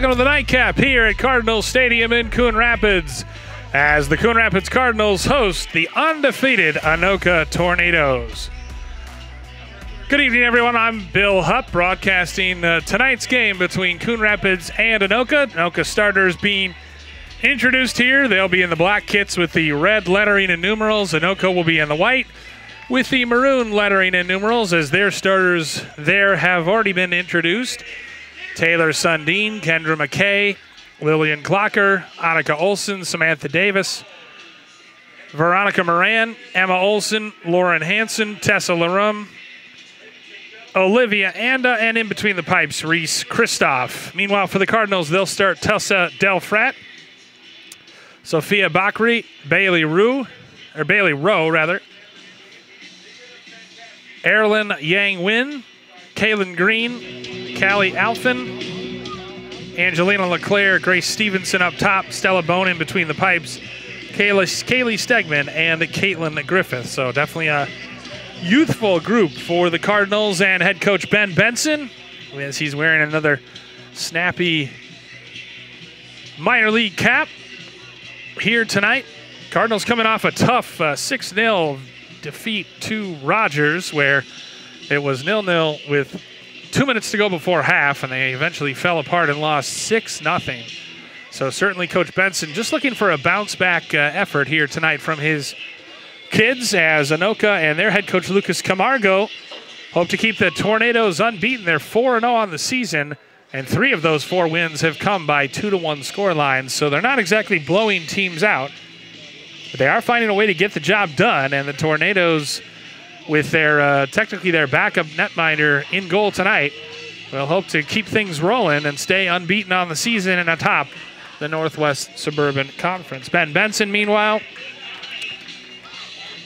Welcome to the nightcap here at Cardinal Stadium in Coon Rapids as the Coon Rapids Cardinals host the undefeated Anoka Tornadoes. Good evening, everyone. I'm Bill Hupp, broadcasting uh, tonight's game between Coon Rapids and Anoka. Anoka starters being introduced here. They'll be in the black kits with the red lettering and numerals. Anoka will be in the white with the maroon lettering and numerals as their starters there have already been introduced. Taylor Sundin, Kendra McKay, Lillian Clocker, Annika Olson, Samantha Davis, Veronica Moran, Emma Olson, Lauren Hanson, Tessa Larum, Olivia Anda, and in between the pipes, Reese Christoph. Meanwhile, for the Cardinals, they'll start Tessa Delfrat, Sophia Bakri, Bailey Rue, or Bailey Rowe, rather, Erlyn Yang Win, Kaylin Green, Callie Alphin, Angelina LeClaire, Grace Stevenson up top, Stella Bone in between the pipes, Kayla, Kaylee Stegman, and Caitlin Griffith. So definitely a youthful group for the Cardinals and head coach Ben Benson as he's wearing another snappy minor league cap here tonight. Cardinals coming off a tough uh, 6 uh, 0 defeat to Rogers, where it was nil nil with two minutes to go before half, and they eventually fell apart and lost 6 0. So, certainly, Coach Benson just looking for a bounce back uh, effort here tonight from his kids as Anoka and their head coach Lucas Camargo hope to keep the Tornadoes unbeaten. They're 4 0 on the season, and three of those four wins have come by 2 to 1 score lines. So, they're not exactly blowing teams out. But they are finding a way to get the job done, and the Tornadoes, with their uh, technically their backup netminder in goal tonight, will hope to keep things rolling and stay unbeaten on the season and atop the Northwest Suburban Conference. Ben Benson, meanwhile,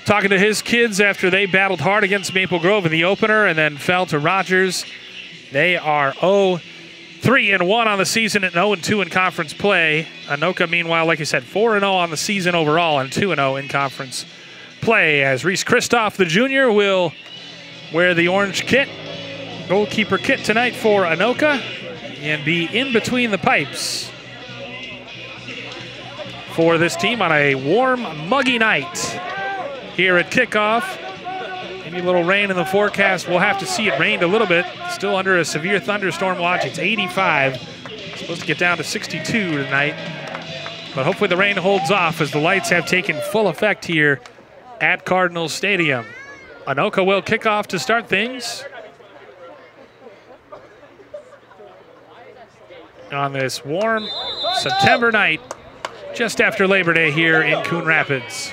talking to his kids after they battled hard against Maple Grove in the opener and then fell to Rogers. They are 0 3 and 1 on the season and 0 and 2 in conference play. Anoka, meanwhile, like I said, 4 and 0 on the season overall and 2 and 0 in conference play. As Reese Christoph, the junior, will wear the orange kit, goalkeeper kit tonight for Anoka, and be in between the pipes for this team on a warm, muggy night here at kickoff. Any little rain in the forecast, we'll have to see. It rained a little bit. Still under a severe thunderstorm watch. It's 85. It's supposed to get down to 62 tonight. But hopefully the rain holds off as the lights have taken full effect here at Cardinal Stadium. Anoka will kick off to start things. On this warm September night, just after Labor Day here in Coon Rapids.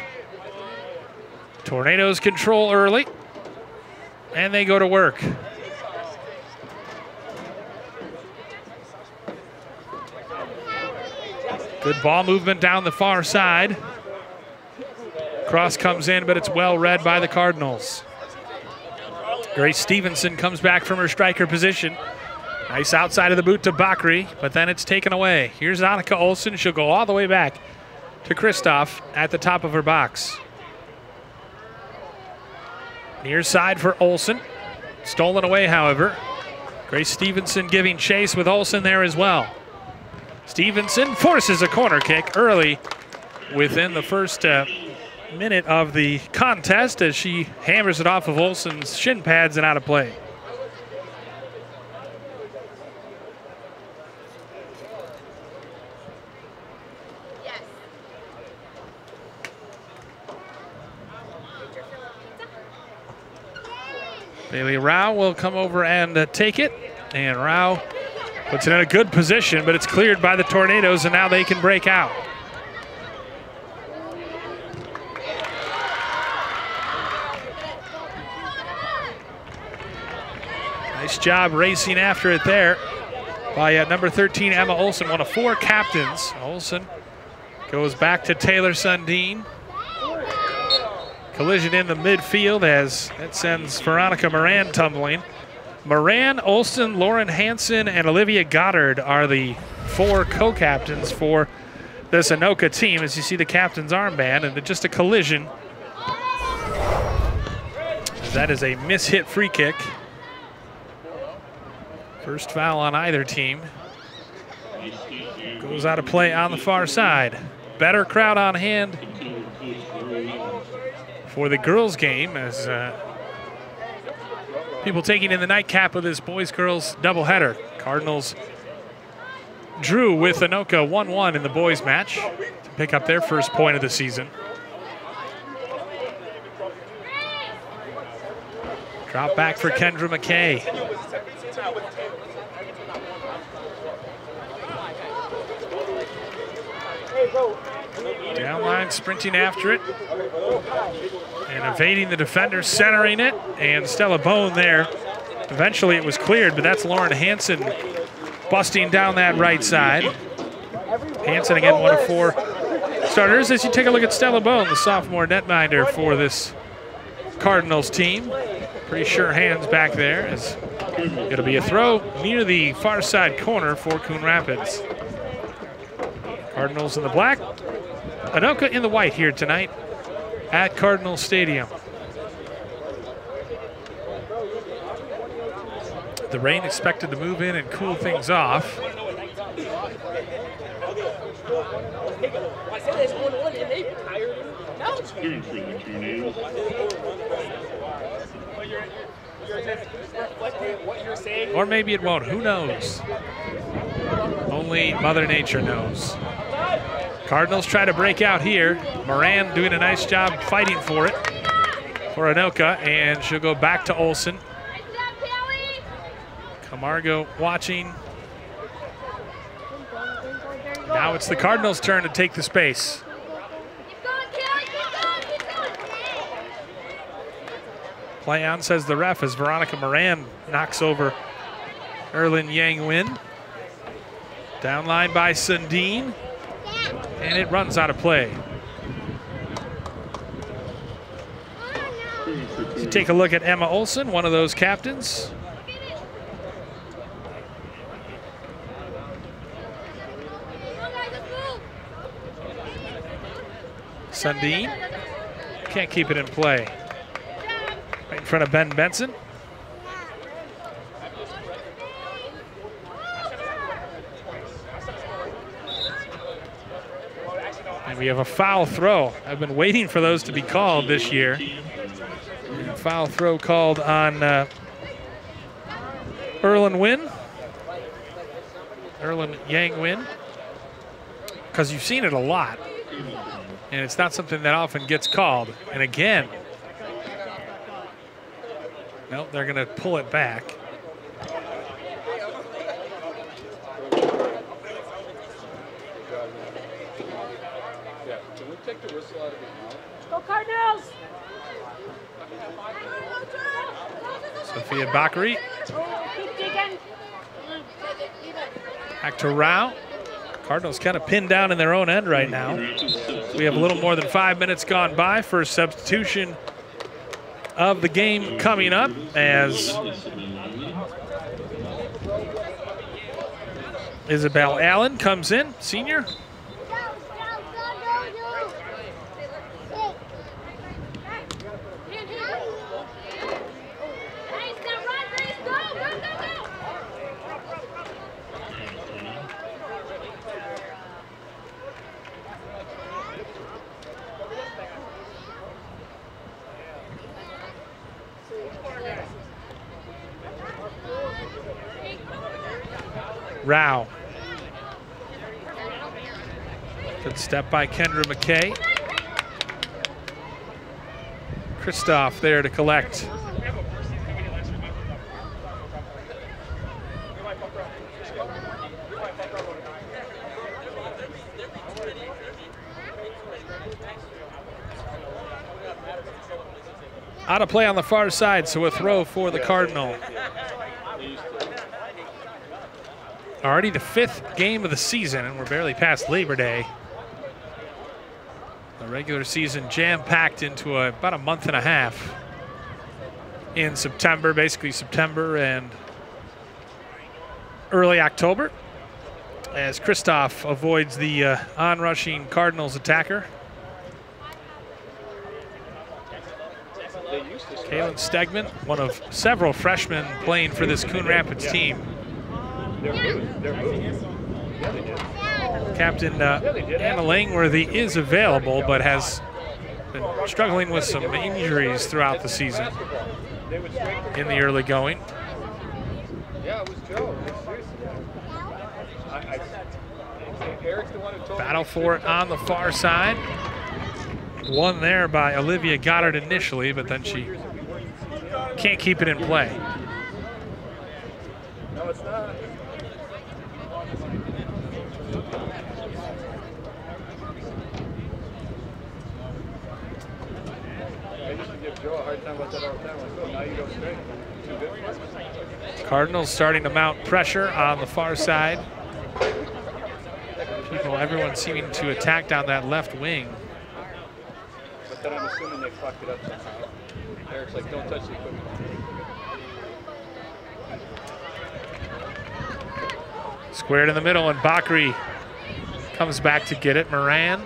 Tornadoes control early and they go to work. Good ball movement down the far side. Cross comes in, but it's well read by the Cardinals. Grace Stevenson comes back from her striker position. Nice outside of the boot to Bakri, but then it's taken away. Here's Annika Olson. She'll go all the way back to Christoph at the top of her box. Near side for Olson. Stolen away, however. Grace Stevenson giving chase with Olson there as well. Stevenson forces a corner kick early within the first uh, minute of the contest as she hammers it off of Olson's shin pads and out of play. Bailey Rao will come over and uh, take it. And Rao puts it in a good position, but it's cleared by the Tornadoes, and now they can break out. Nice job racing after it there by uh, number 13, Emma Olson, one of four captains. Olson goes back to Taylor Sundin. Collision in the midfield as that sends Veronica Moran tumbling. Moran, Olson, Lauren Hanson, and Olivia Goddard are the four co-captains for this Anoka team. As you see the captain's armband, and just a collision. That is a miss-hit free kick. First foul on either team. goes out of play on the far side. Better crowd on hand for the girls' game as uh, people taking in the nightcap of this boys-girls doubleheader. Cardinals drew with Anoka 1-1 in the boys match to pick up their first point of the season. Drop back for Kendra McKay. Downline sprinting after it. And evading the defender, centering it. And Stella Bone there. Eventually it was cleared, but that's Lauren Hanson busting down that right side. Hanson again, one of four starters. As you take a look at Stella Bone, the sophomore netminder for this Cardinals team. Pretty sure hands back there as it'll be a throw near the far side corner for Coon Rapids. Cardinals in the black, Anoka in the white here tonight at Cardinal Stadium. The rain expected to move in and cool things off. Or maybe it won't. Who knows? Only Mother Nature knows. Cardinals try to break out here. Moran doing a nice job fighting for it for Anoka, and she'll go back to Olson. Camargo watching. Now it's the Cardinals' turn to take the space. Play on, says the ref, as Veronica Moran knocks over Erlin Yang Win. Down line by Sundin, and it runs out of play. So take a look at Emma Olson, one of those captains. Sundin can't keep it in play. Right in front of Ben Benson. We have a foul throw. I've been waiting for those to be called this year. Foul throw called on uh, Erlin Wynn. Erlin Yang Win. Because you've seen it a lot. And it's not something that often gets called. And again, nope, they're going to pull it back. Sophia Bakri. Back to Rao. Cardinals kind of pinned down in their own end right now. We have a little more than five minutes gone by. First substitution of the game coming up as Isabel Allen comes in, senior. Rao. Good step by Kendra McKay. Christoph there to collect. Out of play on the far side, so a throw for the Cardinal. Already the fifth game of the season, and we're barely past Labor Day. The regular season jam-packed into a, about a month and a half in September, basically September and early October, as Christoph avoids the uh, onrushing Cardinals attacker. Kaylin Stegman, one of several freshmen playing for this Coon Rapids team. Captain uh, Anna Langworthy is available, but has been struggling with some injuries throughout the season in the early going. Yeah, it was Joe. I, I, Eric's the one who told Battle for it on the far side. Won there by Olivia Goddard initially, but then she can't keep it in play. No, it's not. I used to give Joe a hard time about that all the time. Like, oh, now you go straight. Too good. Cardinals starting to mount pressure on the far side. People, everyone seeming to attack down that left wing. But then I'm assuming they fucked it up somehow. Eric's like, don't touch the equipment. Squared in the middle, and Bakri comes back to get it. Moran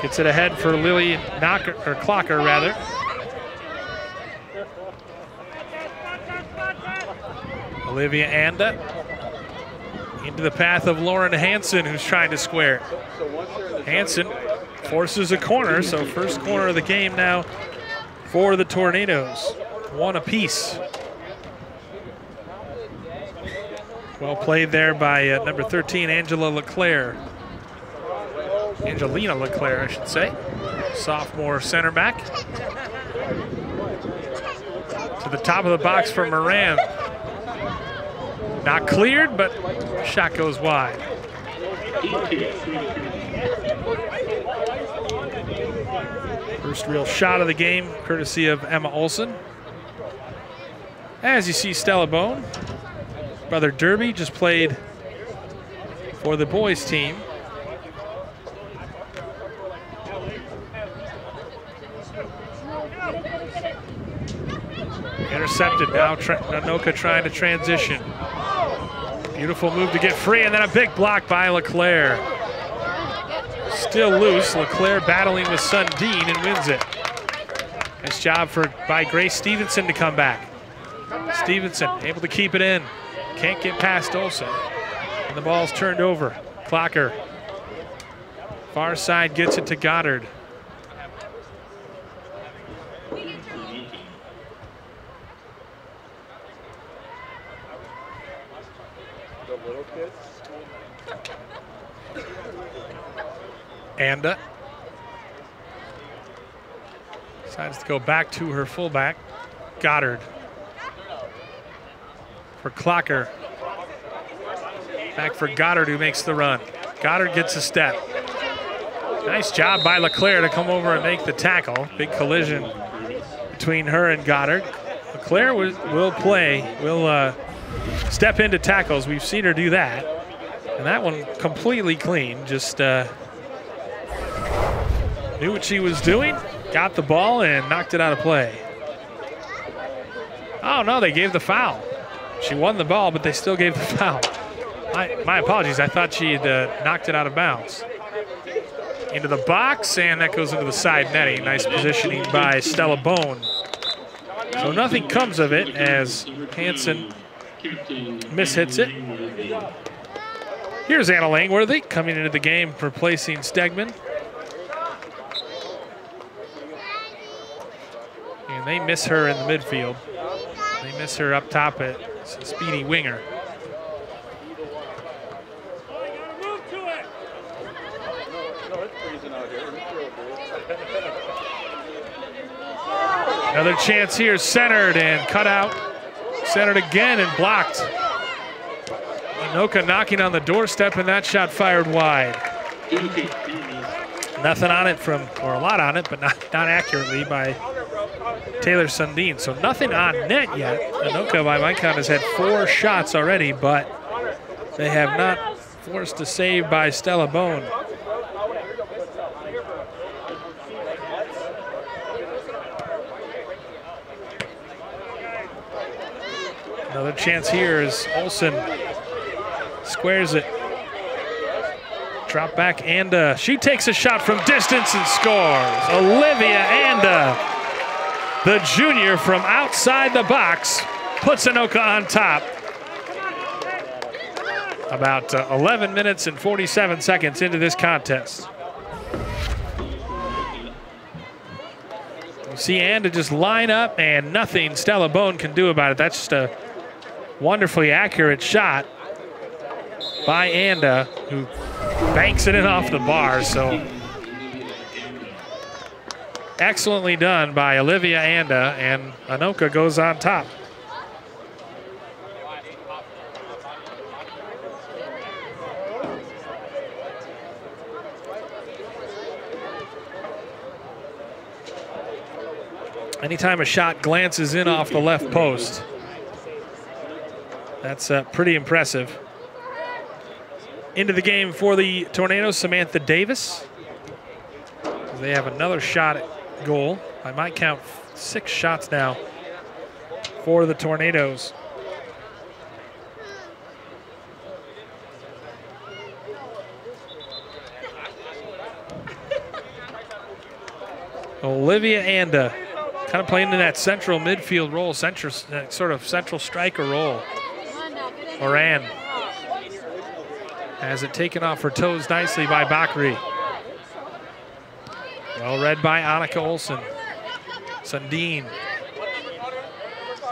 gets it ahead for Lily Knocker, or Clocker rather. Olivia Anda into the path of Lauren Hanson, who's trying to square. Hanson forces a corner, so first corner of the game now for the Tornadoes. One apiece. Well played there by uh, number 13, Angela LeClaire. Angelina LeClaire, I should say. Sophomore center back. To the top of the box for Moran. Not cleared, but shot goes wide. First real shot of the game, courtesy of Emma Olson. As you see, Stella Bone, brother Derby, just played for the boys team. Intercepted now, Tra- Anoka trying to transition. Beautiful move to get free, and then a big block by LeClaire. Still loose, LeClaire battling with Sundin and wins it. Nice job for by Grace Stevenson to come back. Stevenson able to keep it in. Can't get past Olson. And the ball's turned over. Clocker. Far side gets it to Goddard. Anda. Decides to go back to her fullback, Goddard. For Clocker. Back for Goddard, who makes the run. Goddard gets a step. Nice job by LeClaire to come over and make the tackle. Big collision between her and Goddard. LeClaire will, play, will uh, step into tackles. We've seen her do that. And that one completely clean. Just uh, knew what she was doing, got the ball, and knocked it out of play. Oh, no, they gave the foul. She won the ball, but they still gave the foul. My, my apologies. I thought she had uh, knocked it out of bounds. Into the box, and that goes into the side netting. Nice positioning by Stella Bone. So nothing comes of it as Hanson mishits it. Here's Anna Langworthy coming into the game, for replacing Stegman. They miss her in the midfield. They miss her up top at speedy winger. Another chance here, centered and cut out. Centered again and blocked. Anoka knocking on the doorstep and that shot fired wide. Nothing on it from, or a lot on it, but not, not accurately by Taylor Sundin. So nothing on net yet. Anoka, by my count, has had four shots already, but they have not forced a save by Stella Bone. Another chance here as Olson squares it. Drop back, Anda. Uh, she takes a shot from distance and scores. Olivia Anda, uh, the junior from outside the box, puts Anoka on top. about uh, 11 minutes and 47 seconds into this contest. You see Anda just line up and nothing Stella Bone can do about it. That's just a wonderfully accurate shot by Anda, who banks it in off the bar. So excellently done by Olivia Anda, and Anoka goes on top. Anytime a shot glances in off the left post, that's uh, pretty impressive. Into the game for the Tornadoes, Samantha Davis. They have another shot goal. I might count six shots now for the Tornadoes. Olivia Anda kind of playing in that central midfield role, central, uh, sort of central striker role. Moran has it taken off her toes nicely by Bakri. Well read by Annika Olson. Sundin.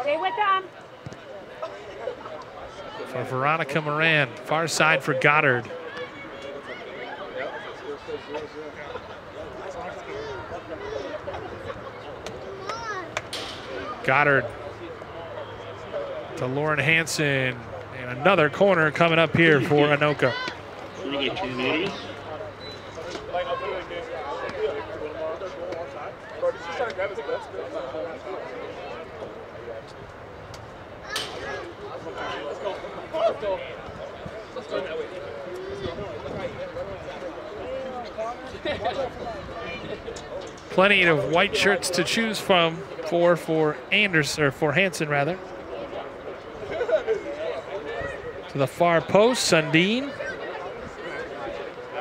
Stay with them. For Veronica Moran. Far side for Goddard. Goddard to Lauren Hanson. And another corner coming up here for Anoka. Plenty of white shirts to choose from for for Anders or for Hanson rather. To the far post, Sundin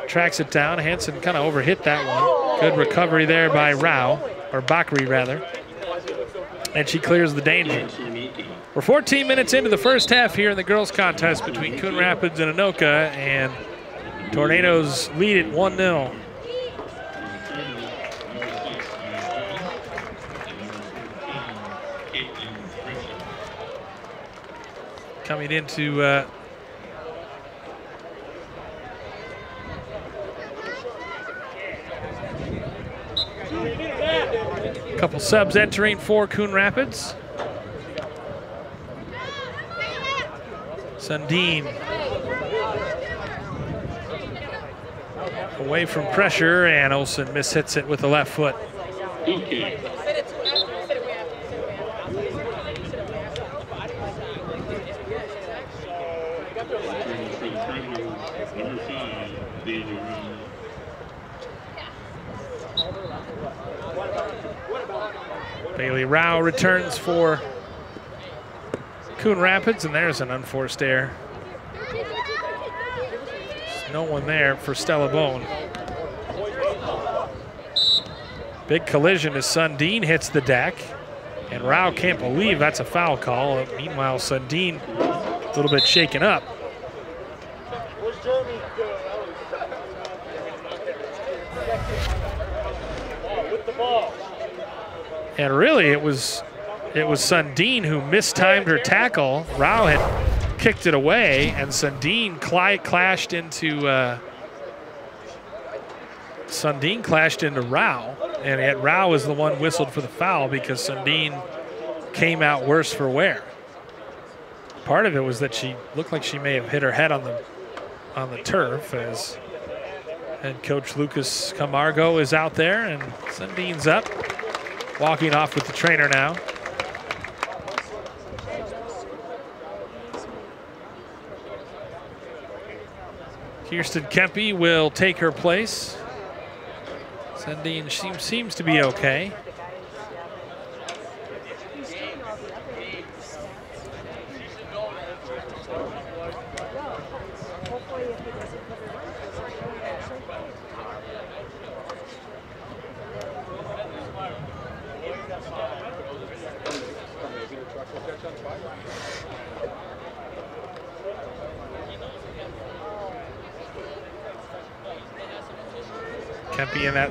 tracks it down. Hanson kind of overhit that one. Good recovery there by Rao or Bakri rather, and she clears the danger. We're 14 minutes into the first half here in the girls' contest between Coon Rapids and Anoka, and Tornadoes lead it 1 0. Coming into uh, a couple subs entering for Coon Rapids. Sundin away from pressure, and Olson mishits it with the left foot. Okay. For the Tornadoes, number five, Bailey Rao. Bailey Rao returns for Coon Rapids, and there's an unforced error. There's no one there for Stella Bone. Big collision as Sundin hits the deck, and Rao can't believe that's a foul call. Meanwhile, Sundin a little bit shaken up. And really, it was it was Sundin who mistimed her tackle. Rao had kicked it away, and Sundin cli- clashed into uh, Sundin clashed into Rao, and yet Rao is the one whistled for the foul because Sundin came out worse for wear. Part of it was that she looked like she may have hit her head on the on the turf as head coach Lucas Camargo is out there, and Sundin's up. Walking off with the trainer now. Kirsten Kempe will take her place. Sundin seems, seems to be okay.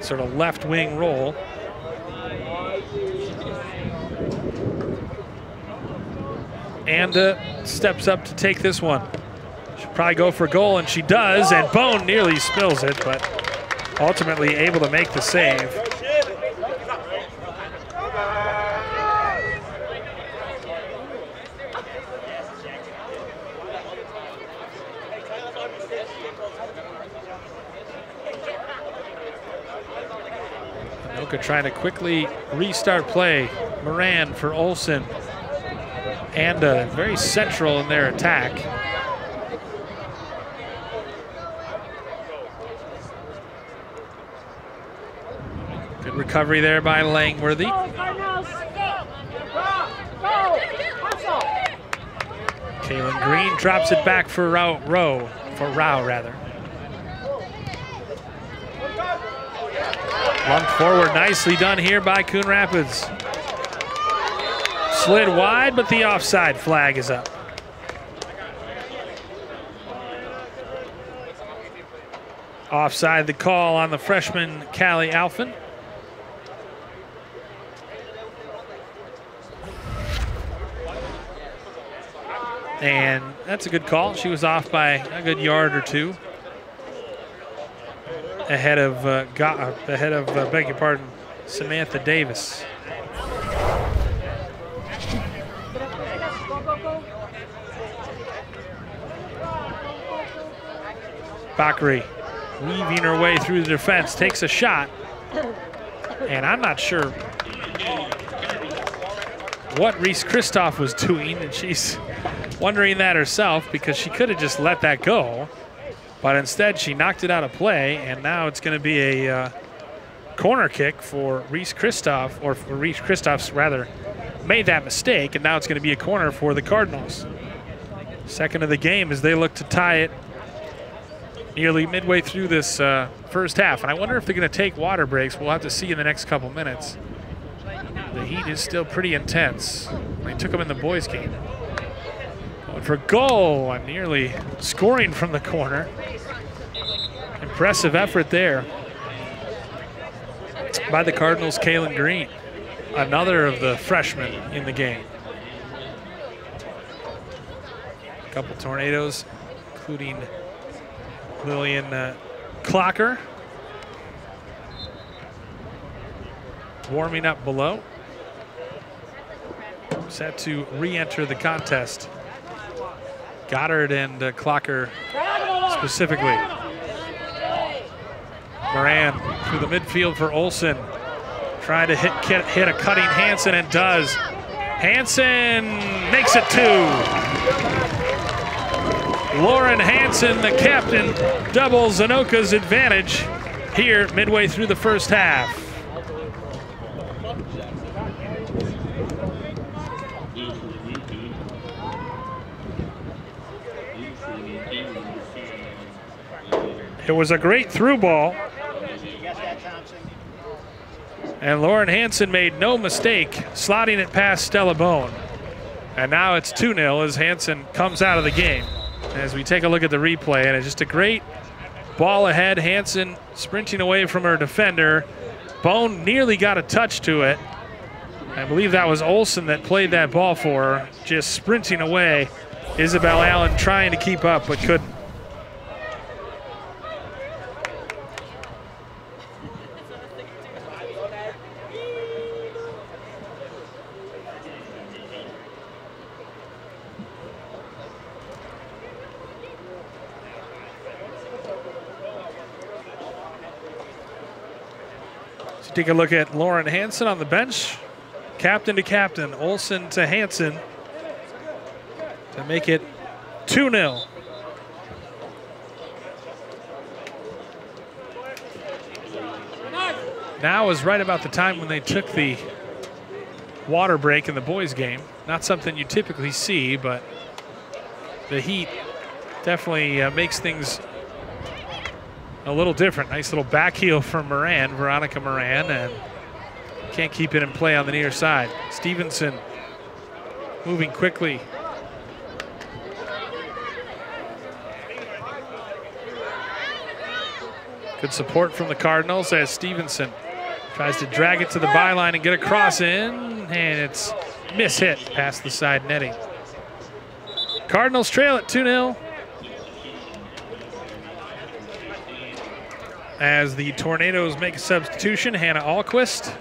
Sort of left wing role. Anda uh, steps up to take this one. She'll probably go for goal, and she does, and Bone nearly spills it, but ultimately able to make the save. Trying to quickly restart play. Moran for Olson. And very central in their attack. Good recovery there by Langworthy. Kaylin Green drops it back for Row, Row for Rao rather. Lumped forward, nicely done here by Coon Rapids. Slid wide, but the offside flag is up. Offside the call on the freshman Callie Alphen. And that's a good call. She was off by a good yard or two. Ahead of, uh, ahead of, uh, beg your pardon, Samantha Davis. Bakri weaving her way through the defense, takes a shot. And I'm not sure what Reese Christoph was doing, and she's wondering that herself because she could have just let that go. But instead, she knocked it out of play, and now it's going to be a uh, corner kick for Reese Christoph, or for Reese Christoph's rather, made that mistake, and now it's going to be a corner for the Cardinals. Second of the game as they look to tie it nearly midway through this uh, first half. And I wonder if they're going to take water breaks. We'll have to see in the next couple minutes. The heat is still pretty intense. They took them in the boys' game. For goal and nearly scoring from the corner. Impressive effort there by the Cardinals' Kalen Green, another of the freshmen in the game. A couple tornadoes, including Lillian uh, Clocker warming up below. Set to re-enter the contest. Goddard and uh, Clocker specifically. Moran through the midfield for Olson. Trying to hit, hit, a cutting Hanson and does. Hanson makes it two. Lauren Hanson, the captain, doubles Anoka's advantage here midway through the first half. It was a great through ball. And Lauren Hanson made no mistake slotting it past Stella Bone. And now it's 2 0 as Hanson comes out of the game. As we take a look at the replay, and it's just a great ball ahead. Hanson sprinting away from her defender. Bone nearly got a touch to it. I believe that was Olson that played that ball for her, just sprinting away. Isabel Allen trying to keep up, but couldn't. Take a look at Lauren Hanson on the bench. Captain to captain, Olson to Hanson to make it 2 0. Now is right about the time when they took the water break in the boys' game. Not something you typically see, but the heat definitely uh, makes things a little different. Nice little back heel from Moran, Veronica Moran, and can't keep it in play on the near side. Stevenson moving quickly. Good support from the Cardinals as Stevenson tries to drag it to the byline and get a cross in, and it's miss hit past the side netting. Cardinals trail at 2 As the Tornadoes make a substitution, Hannah Alquist.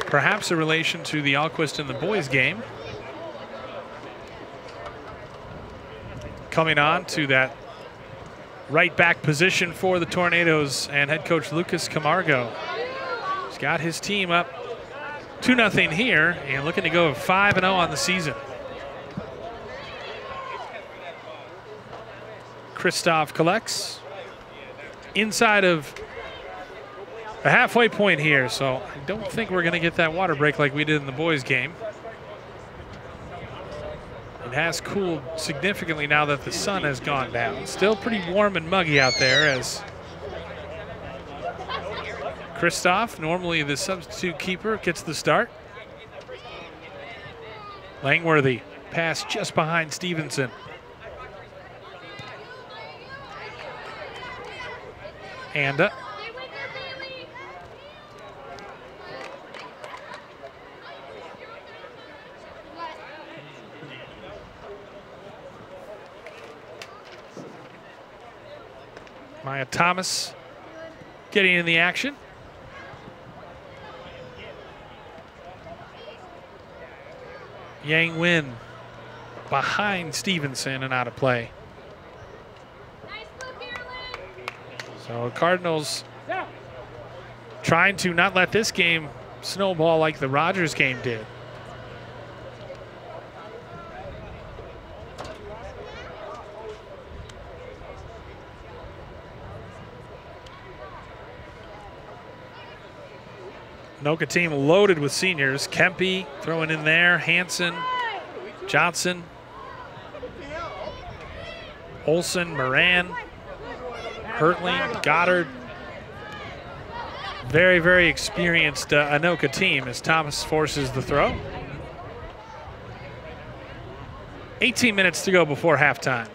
Perhaps a relation to the Alquist in the boys' game. Coming on to that right back position for the Tornadoes and head coach Lucas Camargo. He's got his team up 2 0 here and looking to go 5 0 on the season. Christoph collects inside of a halfway point here, so I don't think we're going to get that water break like we did in the boys' game. It has cooled significantly now that the sun has gone down. Still pretty warm and muggy out there as Christoph, normally the substitute keeper, gets the start. Langworthy pass just behind Stevenson. Anda. Maya Thomas getting in the action. Yang Win behind Stevenson and out of play. So Cardinals trying to not let this game snowball like the Rogers game did. Noka team loaded with seniors. Kempe throwing in there. Hanson, Johnson, Olson, Moran, Hertling, Goddard. Very, very experienced uh, Anoka team as Thomas forces the throw. 18 minutes to go before halftime.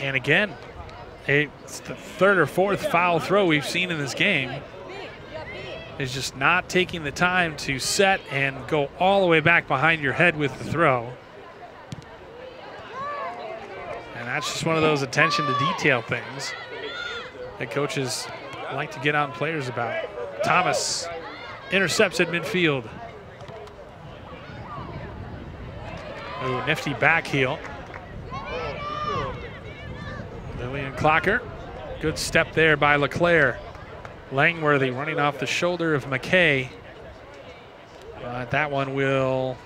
And again, it's the third or fourth foul throw we've seen in this game. Is just not taking the time to set and go all the way back behind your head with the throw. And that's just one of those attention to detail things that coaches like to get on players about. Thomas intercepts at midfield. Ooh, nifty back heel. Lillian Clocker. Good step there by LeClaire. Langworthy running off the shoulder of McKay. Uh, that one will.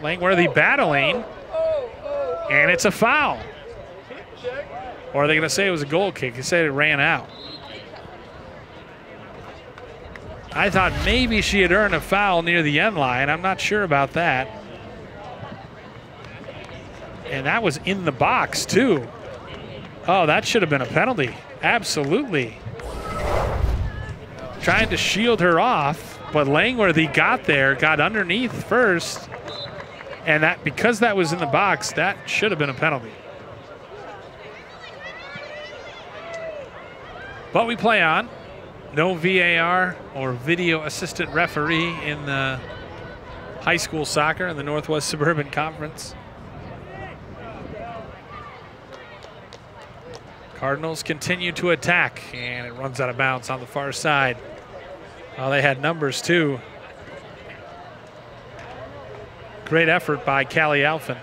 Langworthy battling. And it's a foul. Or are they going to say it was a goal kick? They said it ran out. I thought maybe she had earned a foul near the end line. I'm not sure about that. And that was in the box, too. Oh, that should have been a penalty. Absolutely. Trying to shield her off, but Langworthy got there, got underneath first, and that because that was in the box, that should have been a penalty. But we play on. No VAR or video assistant referee in the high school soccer in the Northwest Suburban Conference. Cardinals continue to attack, and it runs out of bounds on the far side. Oh, they had numbers too. Great effort by Callie Alphen.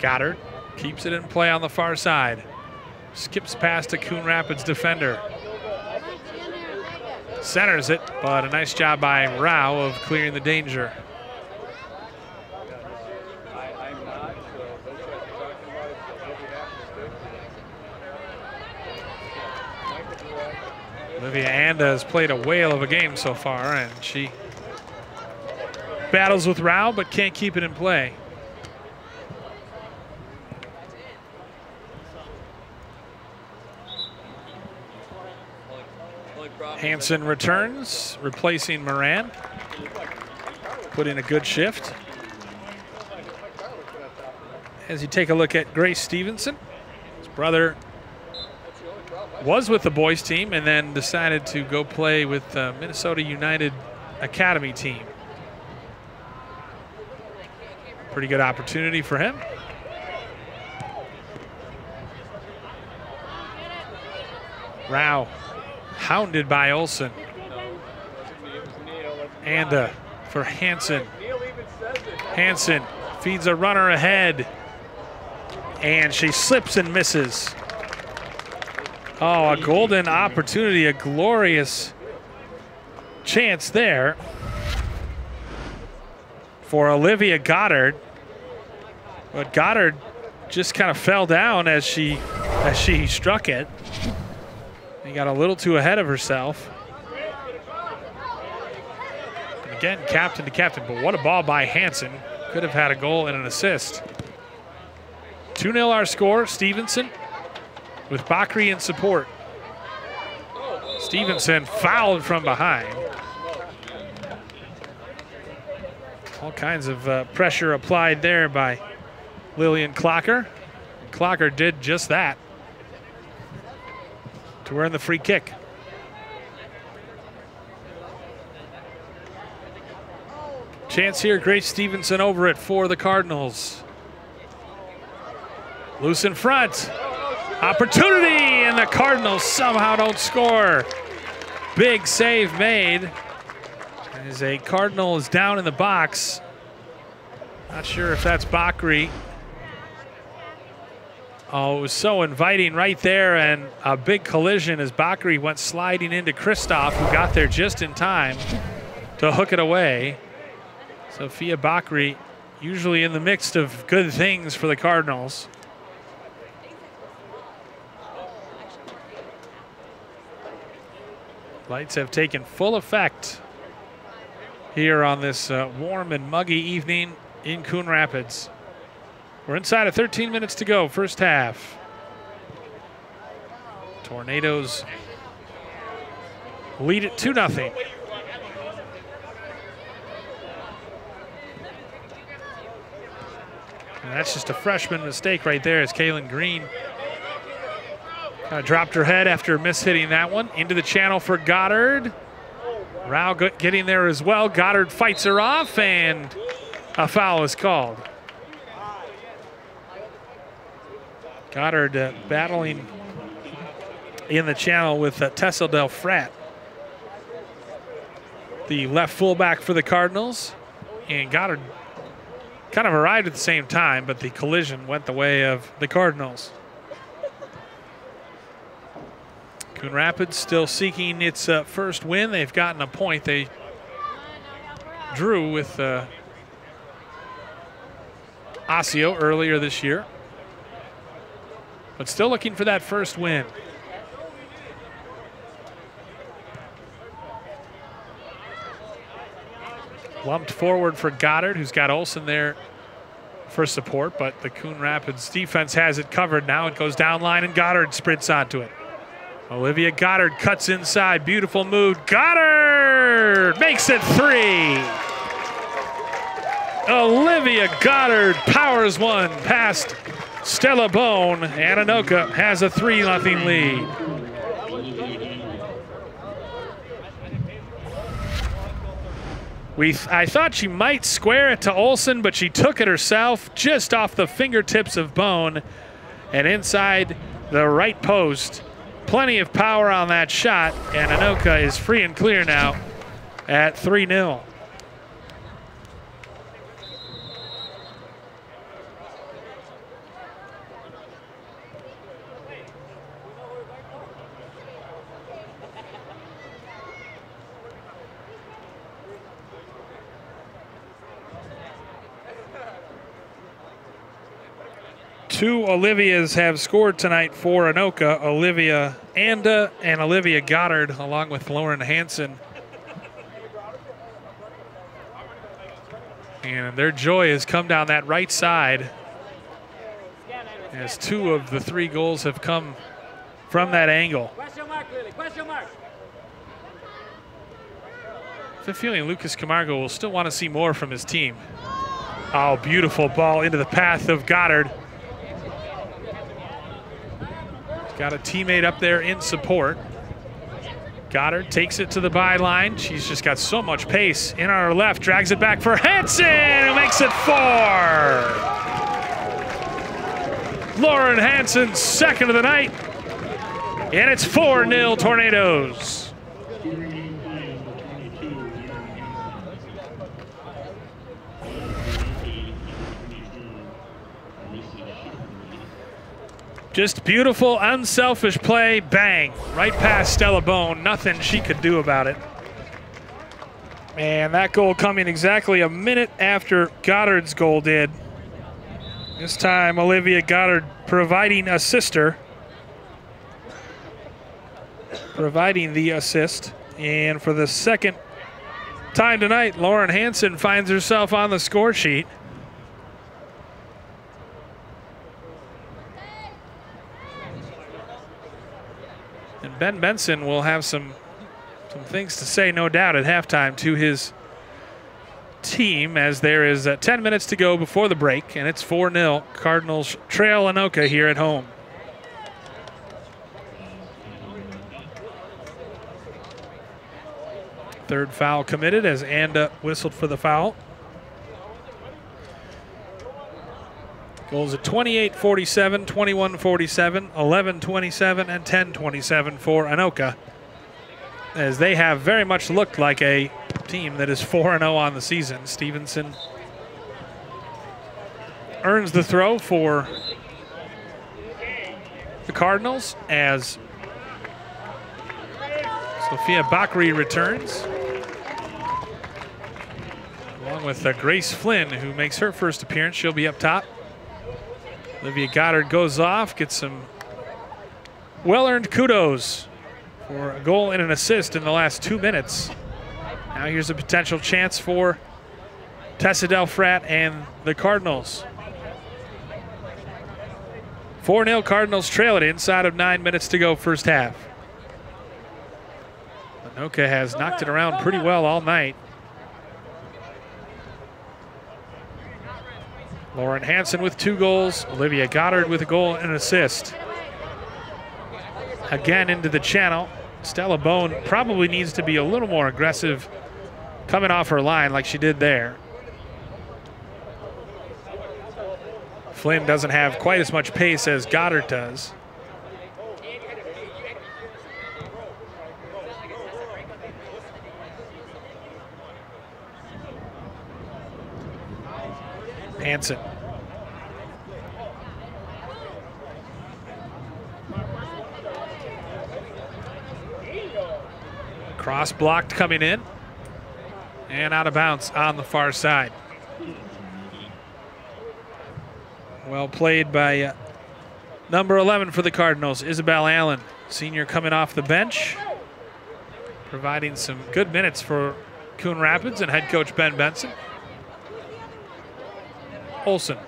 Goddard keeps it in play on the far side. Skips past a Coon Rapids defender. Centers it, but a nice job by Rao of clearing the danger. To Olivia Anda has played a whale of a game so far, and she battles with Rao but can't keep it in play. Hanson returns, replacing Moran. Put in a good shift. As you take a look at Grace Stevenson, his brother was with the boys team and then decided to go play with the Minnesota United Academy team. Pretty good opportunity for him. Rao hounded by Olson. And uh, for Hanson. Hanson feeds a runner ahead. And she slips and misses. Oh, a golden opportunity, a glorious chance there for Olivia Goddard. But Goddard just kind of fell down as she as she struck it. Got a little too ahead of herself. And again, captain to captain, but what a ball by Hanson. Could have had a goal and an assist. 2 0 our score. Stevenson with Bakri in support. Stevenson fouled from behind. All kinds of uh, pressure applied there by Lillian Clocker. Clocker did just that to earn the free kick. Chance here, Grace Stevenson over it for the Cardinals. Loose in front. Opportunity, and the Cardinals somehow don't score. Big save made. As a Cardinal is down in the box. Not sure if that's Bakri. Oh, it was so inviting right there, and a big collision as Bakri went sliding into Christoph, who got there just in time to hook it away. Sophia Bakri, usually in the midst of good things for the Cardinals. Lights have taken full effect here on this uh, warm and muggy evening in Coon Rapids. We're inside of 13 minutes to go, first half. Tornadoes lead it 2 0. And that's just a freshman mistake right there as Kaylin Green kind of dropped her head after mishitting that one. Into the channel for Goddard. Rao getting there as well. Goddard fights her off, and a foul is called. Goddard uh, battling in the channel with uh, Tessa Del Frat, the left fullback for the Cardinals. And Goddard kind of arrived at the same time, but the collision went the way of the Cardinals. Coon Rapids still seeking its uh, first win. They've gotten a point. They drew with uh, Osseo earlier this year. But still looking for that first win. Lumped forward for Goddard, who's got Olson there for support, but the Coon Rapids defense has it covered now. It goes down line, and Goddard sprints onto it. Olivia Goddard cuts inside. Beautiful move. Goddard makes it three. Olivia Goddard powers one past Stella Bone. Ananoka has a 3 0 lead. We, I thought she might square it to Olson, but she took it herself just off the fingertips of Bone and inside the right post plenty of power on that shot, and Anoka is free and clear now at 3 0. Two Olivias have scored tonight for Anoka Olivia Anda and Olivia Goddard, along with Lauren Hanson. And their joy has come down that right side as two of the three goals have come from that angle. Question mark, Lily. Question mark. A feeling Lucas Camargo will still want to see more from his team. Oh, beautiful ball into the path of Goddard. Got a teammate up there in support. Goddard takes it to the byline. She's just got so much pace. In on her left, drags it back for Hanson, who makes it four. Lauren Hanson, second of the night. And it's 4 0 Tornadoes. Just beautiful, unselfish play. Bang. Right past Stella Bone. Nothing she could do about it. And that goal coming exactly a minute after Goddard's goal did. This time, Olivia Goddard providing a sister. Providing the assist. And for the second time tonight, Lauren Hanson finds herself on the score sheet. Ben Benson will have some some things to say, no doubt, at halftime to his team as there is uh, 10 minutes to go before the break, and it's 4 0. Cardinals trail Anoka here at home. Third foul committed as Anda whistled for the foul. Goals at 28 47, 21 47, 11 27, and 10 27 for Anoka. As they have very much looked like a team that is 4 0 on the season. Stevenson earns the throw for the Cardinals as Sophia Bakri returns. Along with uh, Grace Flynn, who makes her first appearance. She'll be up top. Olivia Goddard goes off, gets some well earned kudos for a goal and an assist in the last two minutes. Now here's a potential chance for Tessa Del Frat and the Cardinals. 4 0 Cardinals trail it inside of nine minutes to go, first half. Anoka has knocked it around pretty well all night. Lauren Hanson with two goals, Olivia Goddard with a goal and an assist. Again into the channel. Stella Bone probably needs to be a little more aggressive coming off her line like she did there. Flynn doesn't have quite as much pace as Goddard does. Hanson. Cross blocked coming in and out of bounds on the far side. Well played by uh, number 11 for the Cardinals, Isabel Allen, senior coming off the bench, providing some good minutes for Coon Rapids and head coach Ben Benson. Olson.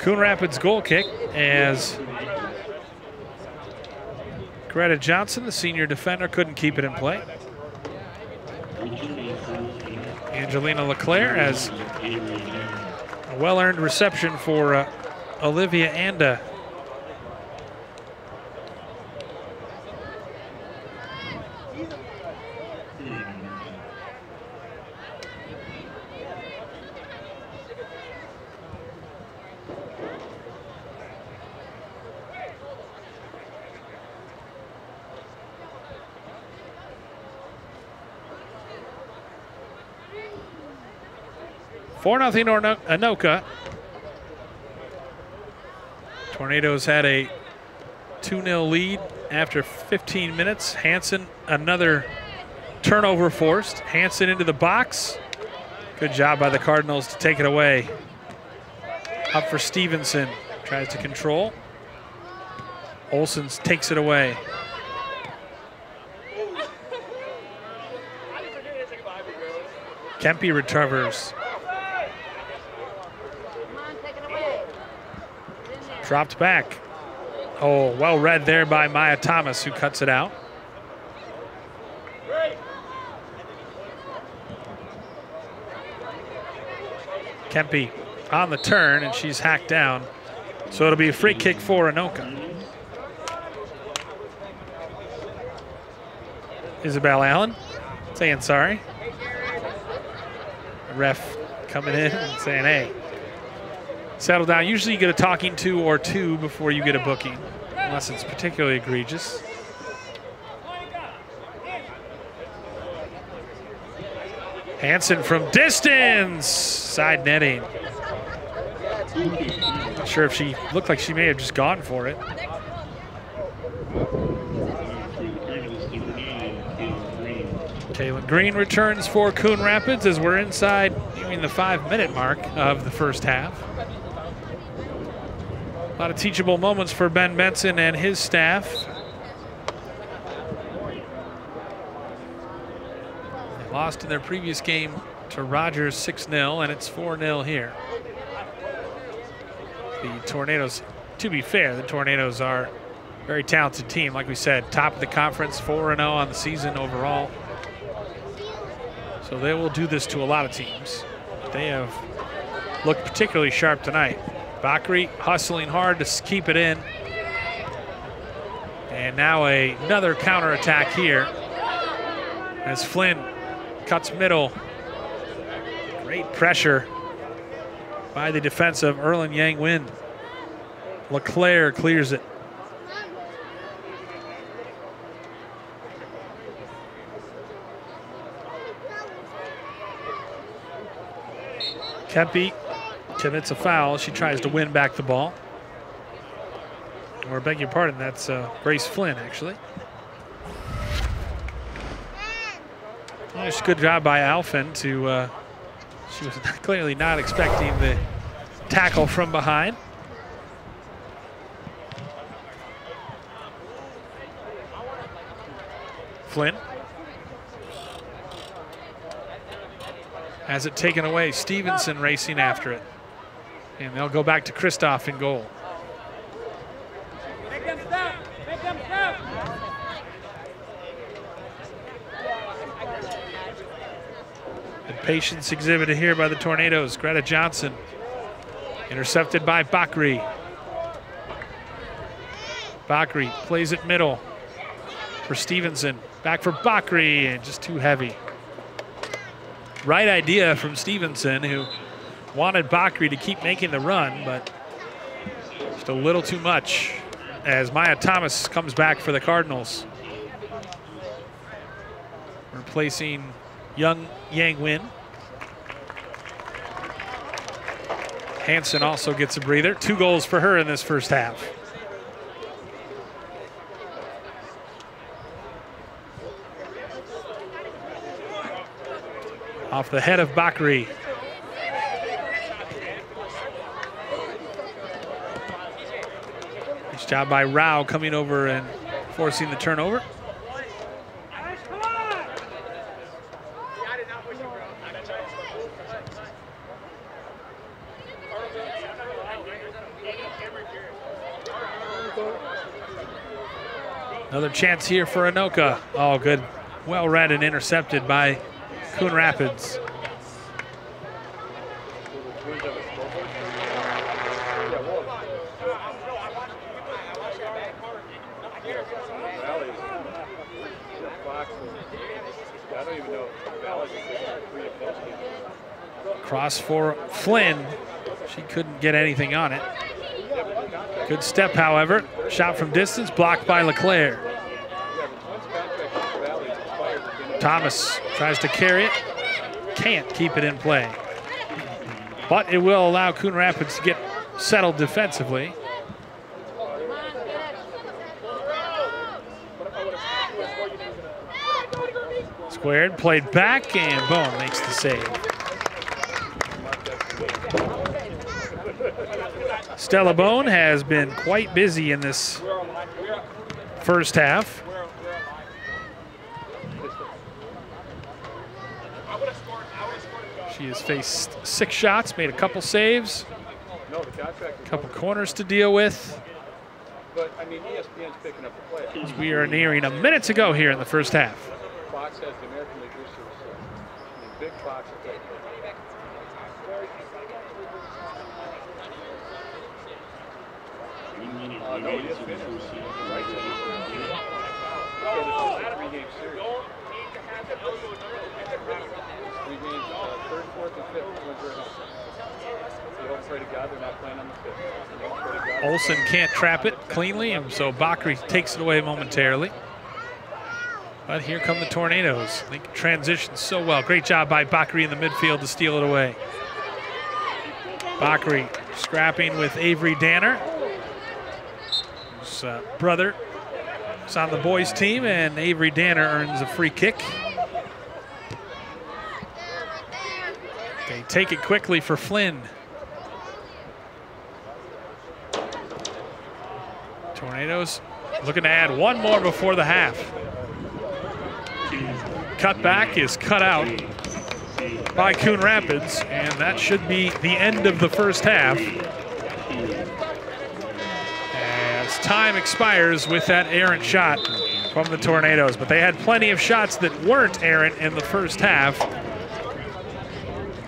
Coon Rapids goal kick as Greta Johnson, the senior defender, couldn't keep it in play. Angelina LeClaire as a well-earned reception for uh, Olivia Anda. Four nothing Anoka. Tornadoes had a 2 0 lead after 15 minutes. Hanson, another turnover forced. Hanson into the box. Good job by the Cardinals to take it away. Up for Stevenson. Tries to control. Olson takes it away. Kempe recovers. Come on, take it away. Dropped back. Oh, well read there by Maya Thomas, who cuts it out. Kempe on the turn, and she's hacked down. So it'll be a free kick for Anoka. Isabel Allen saying sorry. Ref coming in and saying, hey, settle down. Usually you get a talking to or two before you get a booking, unless it's particularly egregious. Hanson from distance, side netting. Not sure if she looked like she may have just gone for it. Kaylin Green returns for Coon Rapids as we're inside nearing the five minute mark of the first half. A lot of teachable moments for Ben Benson and his staff. They lost in their previous game to Rogers 6 0, and it's 4 0 here. The Tornadoes, to be fair, the Tornadoes are a very talented team. Like we said, top of the conference, 4 0 on the season overall. So they will do this to a lot of teams. They have looked particularly sharp tonight. Bakri hustling hard to keep it in. And now a, another counterattack here as Flynn cuts middle. Great pressure by the defense of Erlin Yang Wind. LeClaire clears it. Kempe commits a foul. She tries to win back the ball. Or beg your pardon, that's uh, Grace Flynn, actually. Nice good job by Alphen to, uh, she was clearly not expecting the tackle from behind. Flynn has it taken away. Stevenson racing after it. And they'll go back to Christoph in goal. Make them stop. Make them stop. And patience exhibited here by the Tornadoes. Greta Johnson intercepted by Bakri. Bakri plays it middle for Stevenson. Back for Bakri and just too heavy. Right idea from Stevenson, who wanted Bakri to keep making the run, but just a little too much as Maya Thomas comes back for the Cardinals. Replacing young Yang Win. Hanson also gets a breather. Two goals for her in this first half. Off the head of Bakri. Job by Rao coming over and forcing the turnover. Another chance here for Anoka. Oh, good. Well read and intercepted by Coon Rapids. Cross for Flynn. She couldn't get anything on it. Good step, however. Shot from distance, blocked by LeClaire. Thomas tries to carry it, can't keep it in play. But it will allow Coon Rapids to get settled defensively. Squared, played back, and Bone makes the save. Stella Bone has been quite busy in this first half. She has faced six shots, made a couple saves, a couple corners to deal with. But, I mean, ESPN's picking up the play. We are nearing a minute to go here in the first half. Fox has the American League. Big Fox will take it. One minute Uh, no, remains yes, in the finished. first half. Right, so Yeah, this is a three-game series. Three games, uh, third, fourth, and fifth. Wins are enough. You hope and pray to God they're not playing on the fifth. You hope and pray to God- Olson can't trap it cleanly, and so Bakri takes it away momentarily. But here come the Tornadoes. They transition so well. Great job by Bakri in the midfield to steal it away. Bakri scrapping with Avery Danner. Uh, brother is on the boys' team, and Avery Danner earns a free kick. They take it quickly for Flynn. Tornadoes looking to add one more before the half. Cut back is cut out by Coon Rapids, and that should be the end of the first half. As time expires with that errant shot from the Tornadoes, but they had plenty of shots that weren't errant in the first half.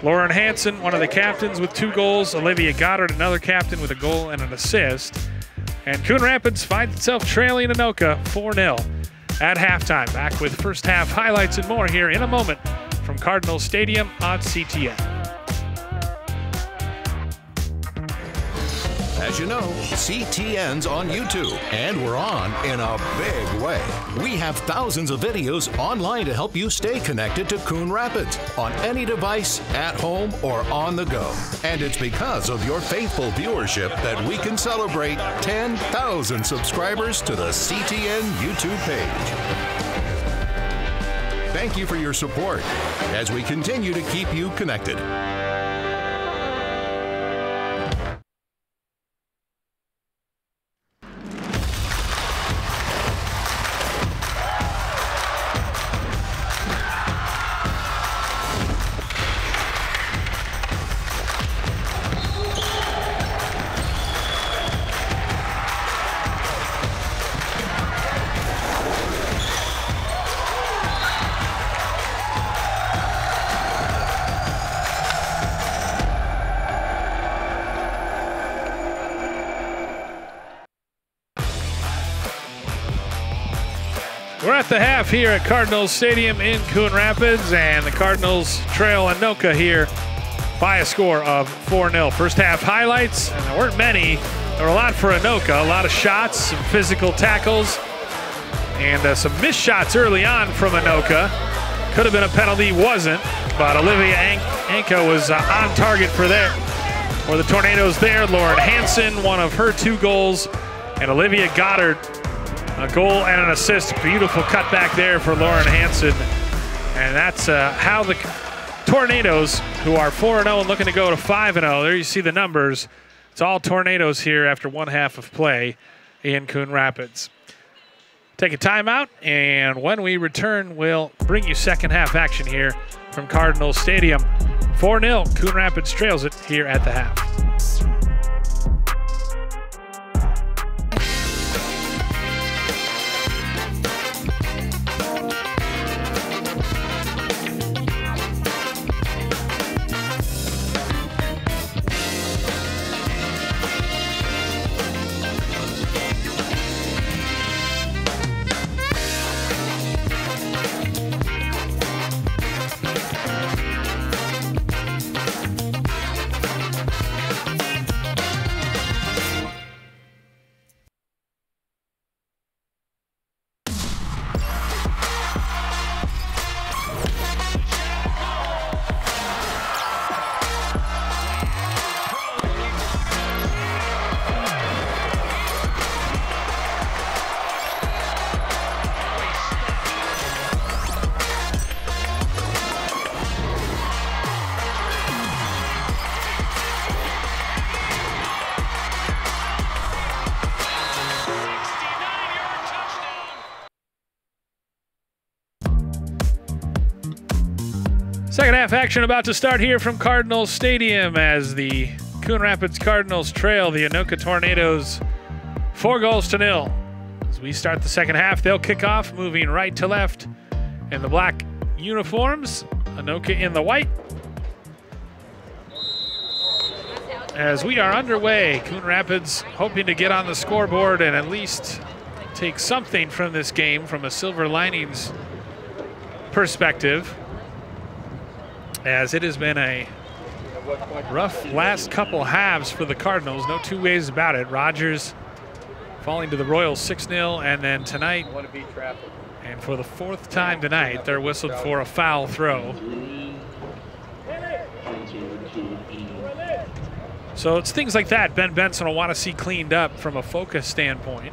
Lauren Hanson, one of the captains with two goals. Olivia Goddard, another captain with a goal and an assist. And Coon Rapids finds itself trailing Anoka 4 0 at halftime. Back with first half highlights and more here in a moment from Cardinal Stadium on CTN. As you know, CTN's on YouTube, and we're on in a big way. We have thousands of videos online to help you stay connected to Coon Rapids on any device, at home, or on the go. And it's because of your faithful viewership that we can celebrate 10,000 subscribers to the CTN YouTube page. Thank you for your support as we continue to keep you connected. At the half here at Cardinals Stadium in Coon Rapids, and the Cardinals trail Anoka here by a score of 4 0. First half highlights, and there weren't many. There were a lot for Anoka, a lot of shots, some physical tackles, and uh, some missed shots early on from Anoka. Could have been a penalty, wasn't, but Olivia An- Anka was uh, on target for there. For the Tornadoes there, Lauren Hanson, one of her two goals, and Olivia Goddard a goal and an assist. Beautiful cutback there for Lauren Hanson. And that's uh, how the Tornadoes, who are 4 0 and looking to go to 5 0, there you see the numbers. It's all Tornadoes here after one half of play in Coon Rapids. Take a timeout, and when we return, we'll bring you second half action here from Cardinal Stadium. 4 0, Coon Rapids trails it here at the half. Action about to start here from Cardinals Stadium as the Coon Rapids Cardinals trail the Anoka Tornadoes four goals to nil. As we start the second half, they'll kick off, moving right to left in the black uniforms. Anoka in the white. As we are underway, Coon Rapids hoping to get on the scoreboard and at least take something from this game from a Silver Linings perspective as it has been a rough last couple halves for the Cardinals. No two ways about it. Rogers falling to the Royals 6 0, and then tonight, and for the fourth time tonight, they're whistled for a foul throw. So it's things like that Ben Benson will want to see cleaned up from a focus standpoint.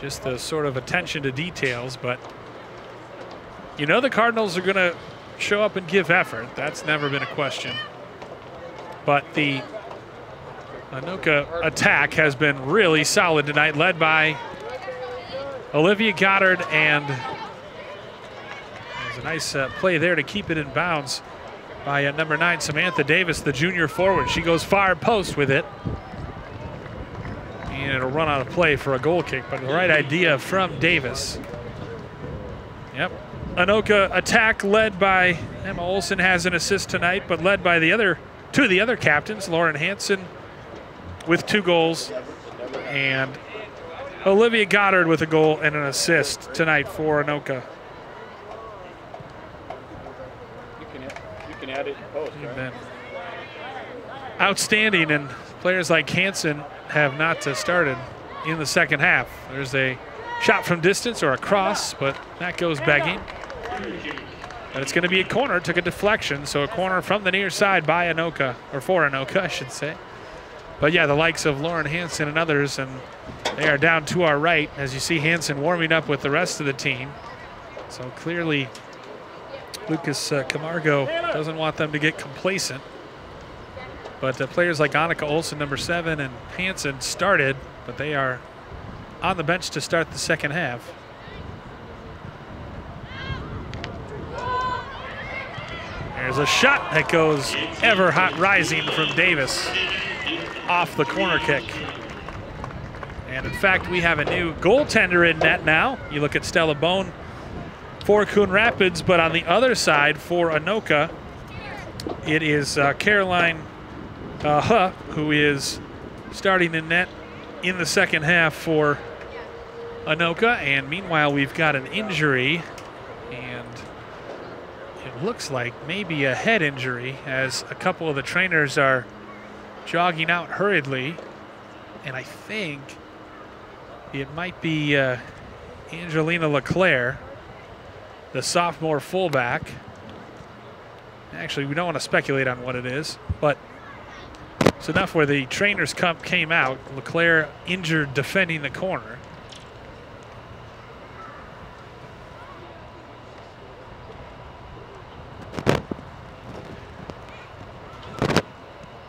Just the sort of attention to details, but you know the Cardinals are going to show up and give effort. That's never been a question. But the Anoka attack has been really solid tonight, led by Olivia Goddard and there's a nice uh, play there to keep it in bounds by uh, number nine, Samantha Davis, the junior forward. She goes far post with it. And it'll run out of play for a goal kick, but the right idea from Davis. Yep. Anoka attack led by Emma Olson has an assist tonight, but led by the other two of the other captains, Lauren Hanson with two goals, and Olivia Goddard with a goal and an assist tonight for Anoka. You can, you can add it oh, post, right? outstanding, and players like Hanson have not started in the second half. There's a shot from distance or a cross, but that goes begging. But it's going to be a corner. Took a deflection, so a corner from the near side by Anoka, or for Anoka, I should say. But yeah, the likes of Lauren Hanson and others, and they are down to our right as you see Hanson warming up with the rest of the team. So clearly, Lucas uh, Camargo doesn't want them to get complacent. But uh, players like Annika Olsen, number seven, and Hanson started, but they are on the bench to start the second half. There's a shot that goes ever hot rising from Davis off the corner kick. And in fact, we have a new goaltender in net now. You look at Stella Bone for Coon Rapids, but on the other side for Anoka, it is uh, Caroline uh, Huh, who is starting in net in the second half for Anoka. And meanwhile, we've got an injury, and it looks like maybe a head injury as a couple of the trainers are jogging out hurriedly. And I think it might be uh, Angelina LeClaire, the sophomore fullback. Actually, we don't want to speculate on what it is, but it's enough where the trainers come, came out. LeClaire injured defending the corner.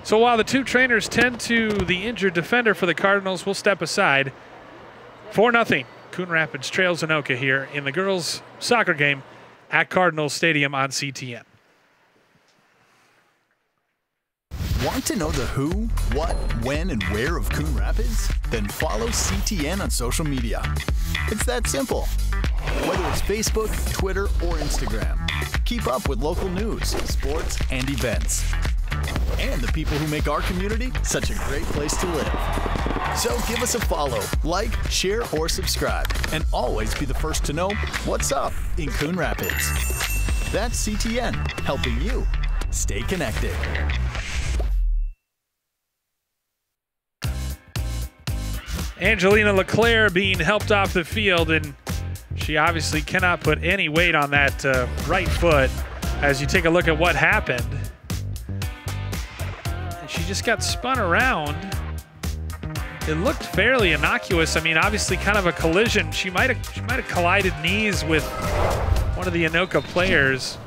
So while the two trainers tend to the injured defender for the Cardinals, we'll step aside. 4 0. Coon Rapids trails Anoka here in the girls' soccer game at Cardinals Stadium on CTN. Want to know the who, what, when, and where of Coon Rapids? Then follow CTN on social media. It's that simple. Whether it's Facebook, Twitter, or Instagram, keep up with local news, sports, and events. And the people who make our community such a great place to live. So give us a follow, like, share, or subscribe, and always be the first to know what's up in Coon Rapids. That's CTN, helping you stay connected. Angelina LeClaire being helped off the field, and she obviously cannot put any weight on that uh, right foot as you take a look at what happened. She just got spun around. It looked fairly innocuous. I mean, obviously, kind of a collision. She might have she might have collided knees with one of the Anoka players,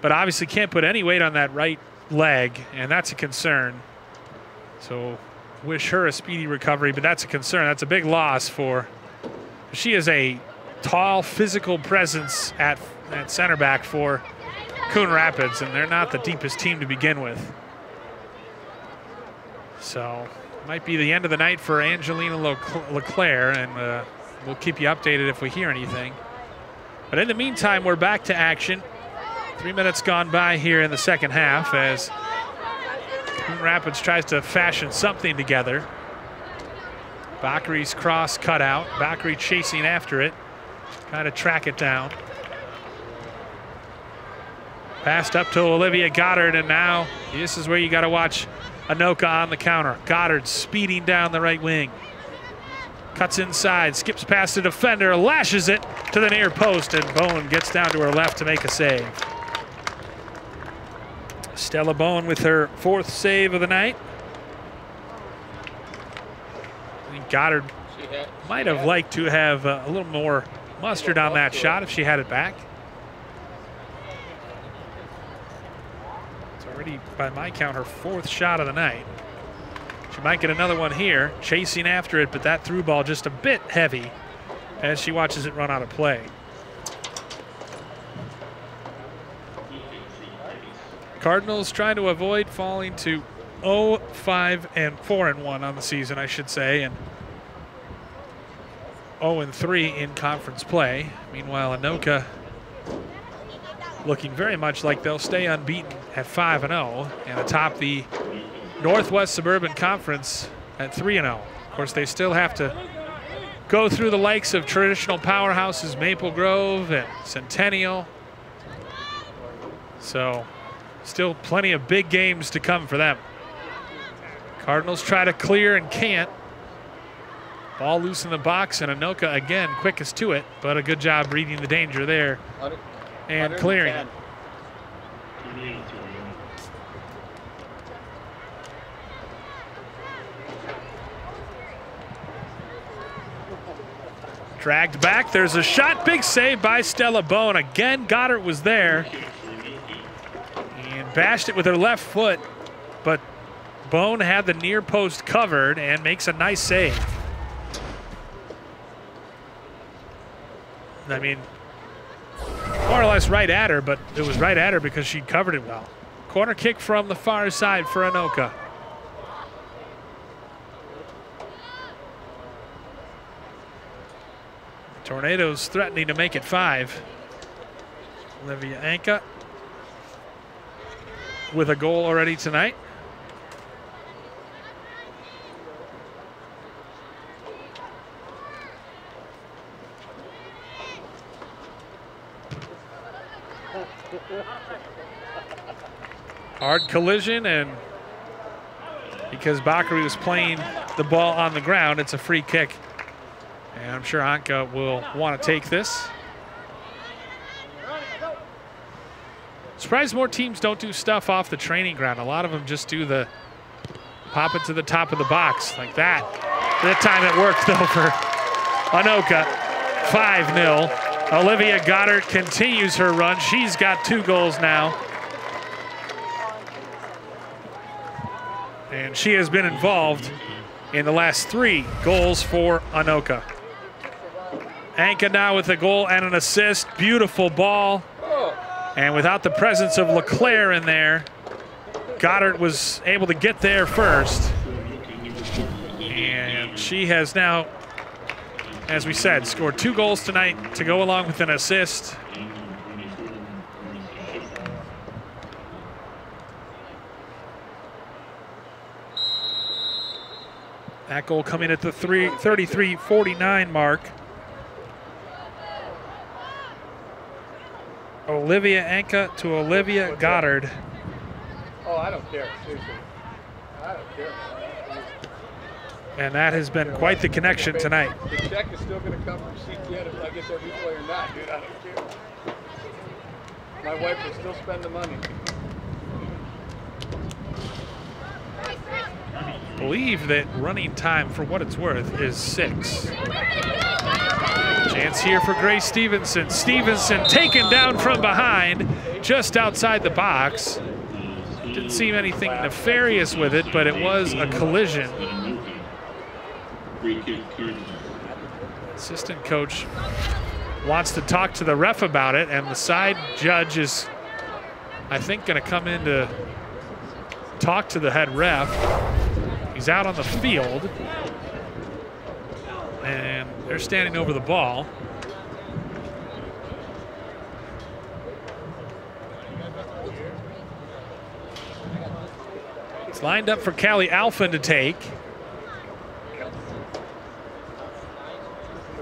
but obviously can't put any weight on that right leg, and that's a concern. So wish her a speedy recovery, but that's a concern. That's a big loss for. She is a tall, physical presence at, at center back for Coon Rapids, and they're not the deepest team to begin with. So, might be the end of the night for Angelina LeClaire, and uh, we'll keep you updated if we hear anything. But in the meantime, we're back to action. Three minutes gone by here in the second half as Rapids tries to fashion something together. Bakri's cross cut out. Bakri chasing after it, trying to track it down. Passed up to Olivia Goddard, and now this is where you got to watch Anoka on the counter. Goddard speeding down the right wing. Cuts inside, skips past the defender, lashes it to the near post, and Bone gets down to her left to make a save. Stella Bone with her fourth save of the night. I think Goddard might have liked to have uh, a little more mustard on that shot if she had it back. It's already, by my count, her fourth shot of the night. She might get another one here, chasing after it, but that through ball just a bit heavy as she watches it run out of play. Cardinals trying to avoid falling to 0, 5, and 4 and 1 on the season, I should say, and 0 and 3 in conference play. Meanwhile, Anoka looking very much like they'll stay unbeaten at 5 and 0 and atop the Northwest Suburban Conference at 3 and 0. Of course, they still have to go through the likes of traditional powerhouses Maple Grove and Centennial. So, still plenty of big games to come for them. Cardinals try to clear and can't. Ball loose in the box, and Anoka again quickest to it, but a good job reading the danger there and clearing it. Dragged back. There's a shot. Big save by Stella Bone. Again, Goddard was there bashed it with her left foot, but Bone had the near post covered and makes a nice save. I mean, more or less right at her, but it was right at her because she covered it well. Corner kick from the far side for Anoka. Tornadoes threatening to make it five. Olivia Anka with a goal already tonight. Hard collision, and because Bakri was playing the ball on the ground, it's a free kick. And I'm sure Anka will want to take this. Surprised more teams don't do stuff off the training ground. A lot of them just do the pop it to the top of the box like that. That time it worked though for Anoka. 5-0. Olivia Goddard continues her run. She's got two goals now. And she has been involved in the last three goals for Anoka. Anka now with a goal and an assist. Beautiful ball. And without the presence of LeClaire in there, Goddard was able to get there first. And she has now, as we said, scored two goals tonight to go along with an assist. That goal coming at the 33-49 mark. Olivia Anka to Olivia Goddard. Oh, I don't care. Seriously. I don't care. And that has been quite the connection tonight. The check is still going to come from CTN if I get that replay or not, dude. I don't care. My wife will still spend the money. believe that running time, for what it's worth, is six. Chance here for Grace Stevenson. Stevenson taken down from behind, just outside the box. Didn't seem anything nefarious with it, but it was a collision. Assistant coach wants to talk to the ref about it, and the side judge is, I think, going to come in to talk to the head ref. He's out on the field, and they're standing over the ball. It's lined up for Callie Alphen to take.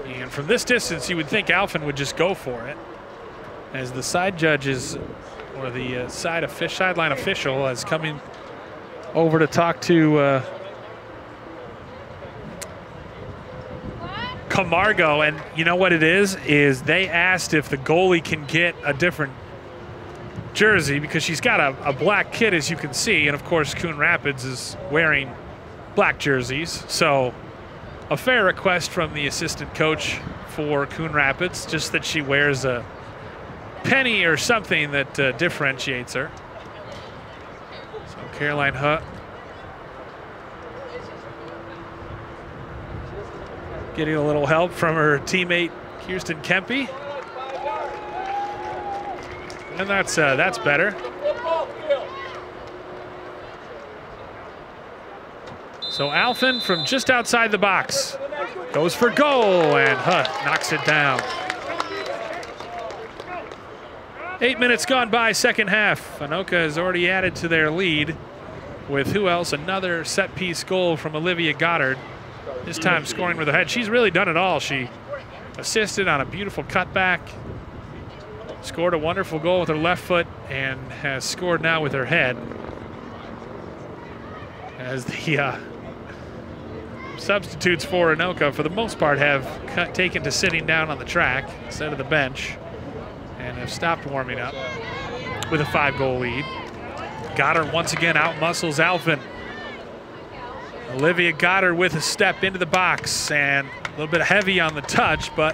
And from this distance, you would think Alphen would just go for it. As the side judges, or the uh, side offi- sideline official, is coming over to talk to uh, Camargo. And you know what it is? Is they asked if the goalie can get a different jersey because she's got a, a black kit, as you can see. And of course, Coon Rapids is wearing black jerseys. So a fair request from the assistant coach for Coon Rapids, just that she wears a penny or something that uh, differentiates her. So Caroline Hutt getting a little help from her teammate Kirsten Kempe. And that's uh, that's better. So Alphen from just outside the box goes for goal, and Hutt knocks it down. Eight minutes gone by, second half. Anoka has already added to their lead with who else? Another set piece goal from Olivia Goddard. This time scoring with her head. She's really done it all. She assisted on a beautiful cutback, scored a wonderful goal with her left foot, and has scored now with her head. As the uh, substitutes for Anoka, for the most part, have cut, taken to sitting down on the track instead of the bench and have stopped warming up with a five goal lead. Goddard once again out muscles Alphen. Olivia Goddard with a step into the box and a little bit heavy on the touch, but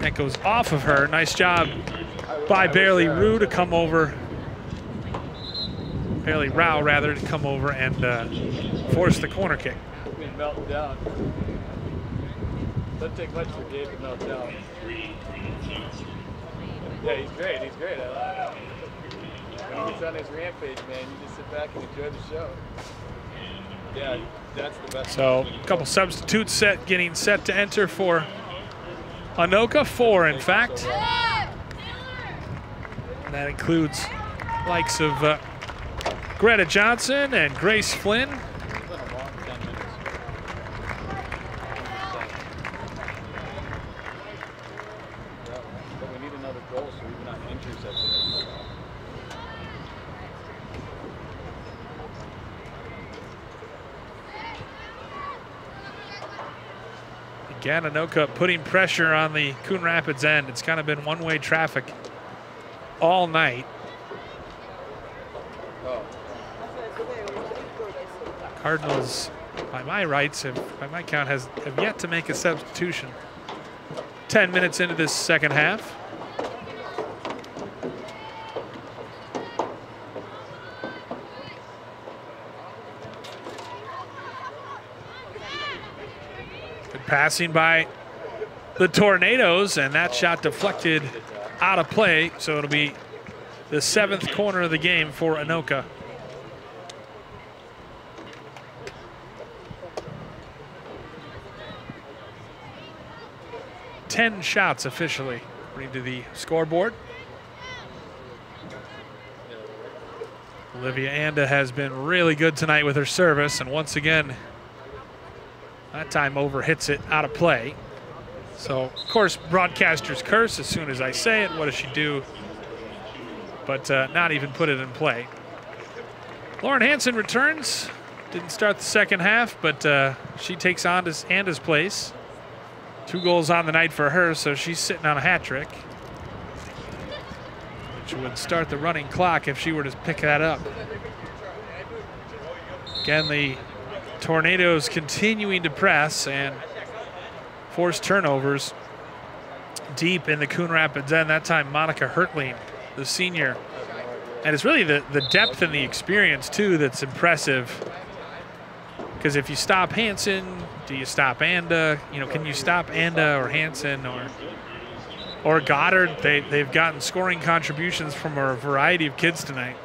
that goes off of her. Nice job by Bailey Rue to come over. Bailey Rao, rather, to come over and uh, force the corner kick. Melting down. Doesn't take much for Gabe to melt down. Yeah, he's great. He's great. I love it. When he gets on his rampage, man, you just sit back and enjoy the show. Yeah, that's the best. So a couple substitutes set getting set to enter for Anoka, four in fact. And that includes likes of uh, Greta Johnson and Grace Flynn. It's been a long 10 minutes. Yeah, but we need another goal so we're not intercepting. Again, Anoka putting pressure on the Coon Rapids end. It's kind of been one-way traffic all night. Cardinals, by my rights, have, by my count, has have yet to make a substitution. 10 minutes into this second half. Passing by the Tornadoes, and that shot deflected out of play, so it'll be the seventh corner of the game for Anoka. 10 shots officially, according to the scoreboard. Olivia Anda has been really good tonight with her service, and once again, that time over hits it out of play. So, of course, broadcaster's curse as soon as I say it. What does she do? But uh, not even put it in play. Lauren Hanson returns. Didn't start the second half, but uh, she takes Anda's, Anda's place. Two goals on the night for her, so she's sitting on a hat trick. Which would start the running clock if she were to pick that up. Again, the Tornadoes continuing to press and force turnovers deep in the Coon Rapids end. That time, Monica Hertling, the senior. And it's really the, the depth and the experience, too, that's impressive. Because if you stop Hanson, do you stop Anda? You know, can you stop Anda or Hanson or or Goddard. They, they've gotten scoring contributions from a variety of kids tonight.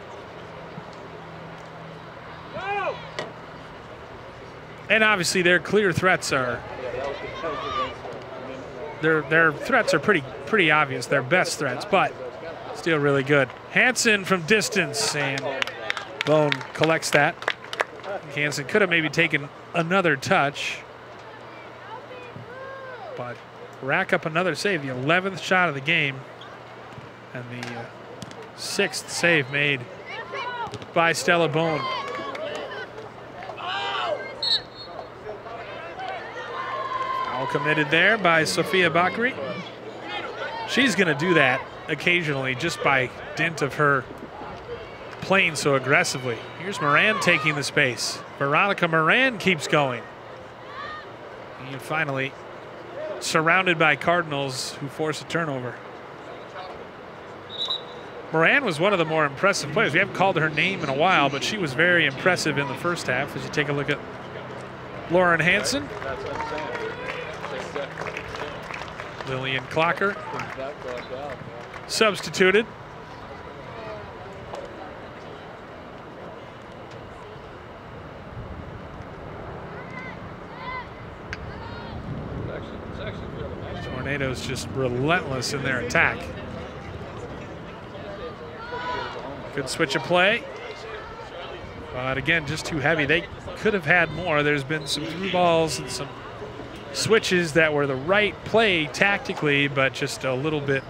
And obviously, their clear threats are their their threats are pretty pretty obvious. Their best threats, but still really good. Hanson from distance and Bone collects that. Hanson could have maybe taken another touch, but rack up another save, the 11th shot of the game, and the uh, sixth save made by Stella Bone. Committed there by Sophia Bakri. She's going to do that occasionally just by dint of her playing so aggressively. Here's Moran taking the space. Veronica Moran keeps going. And finally, surrounded by Cardinals who force a turnover. Moran was one of the more impressive players. We haven't called her name in a while, but she was very impressive in the first half. As you take a look at Lauren Hanson, That's what I'm saying. Just, uh, Lillian Clocker things not going down, man. substituted. It's actually, it's actually fairly nice. Tornadoes just relentless in their attack. Good switch of play. But again, just too heavy. They could have had more. There's been some through balls and some switches that were the right play tactically, but just a little bit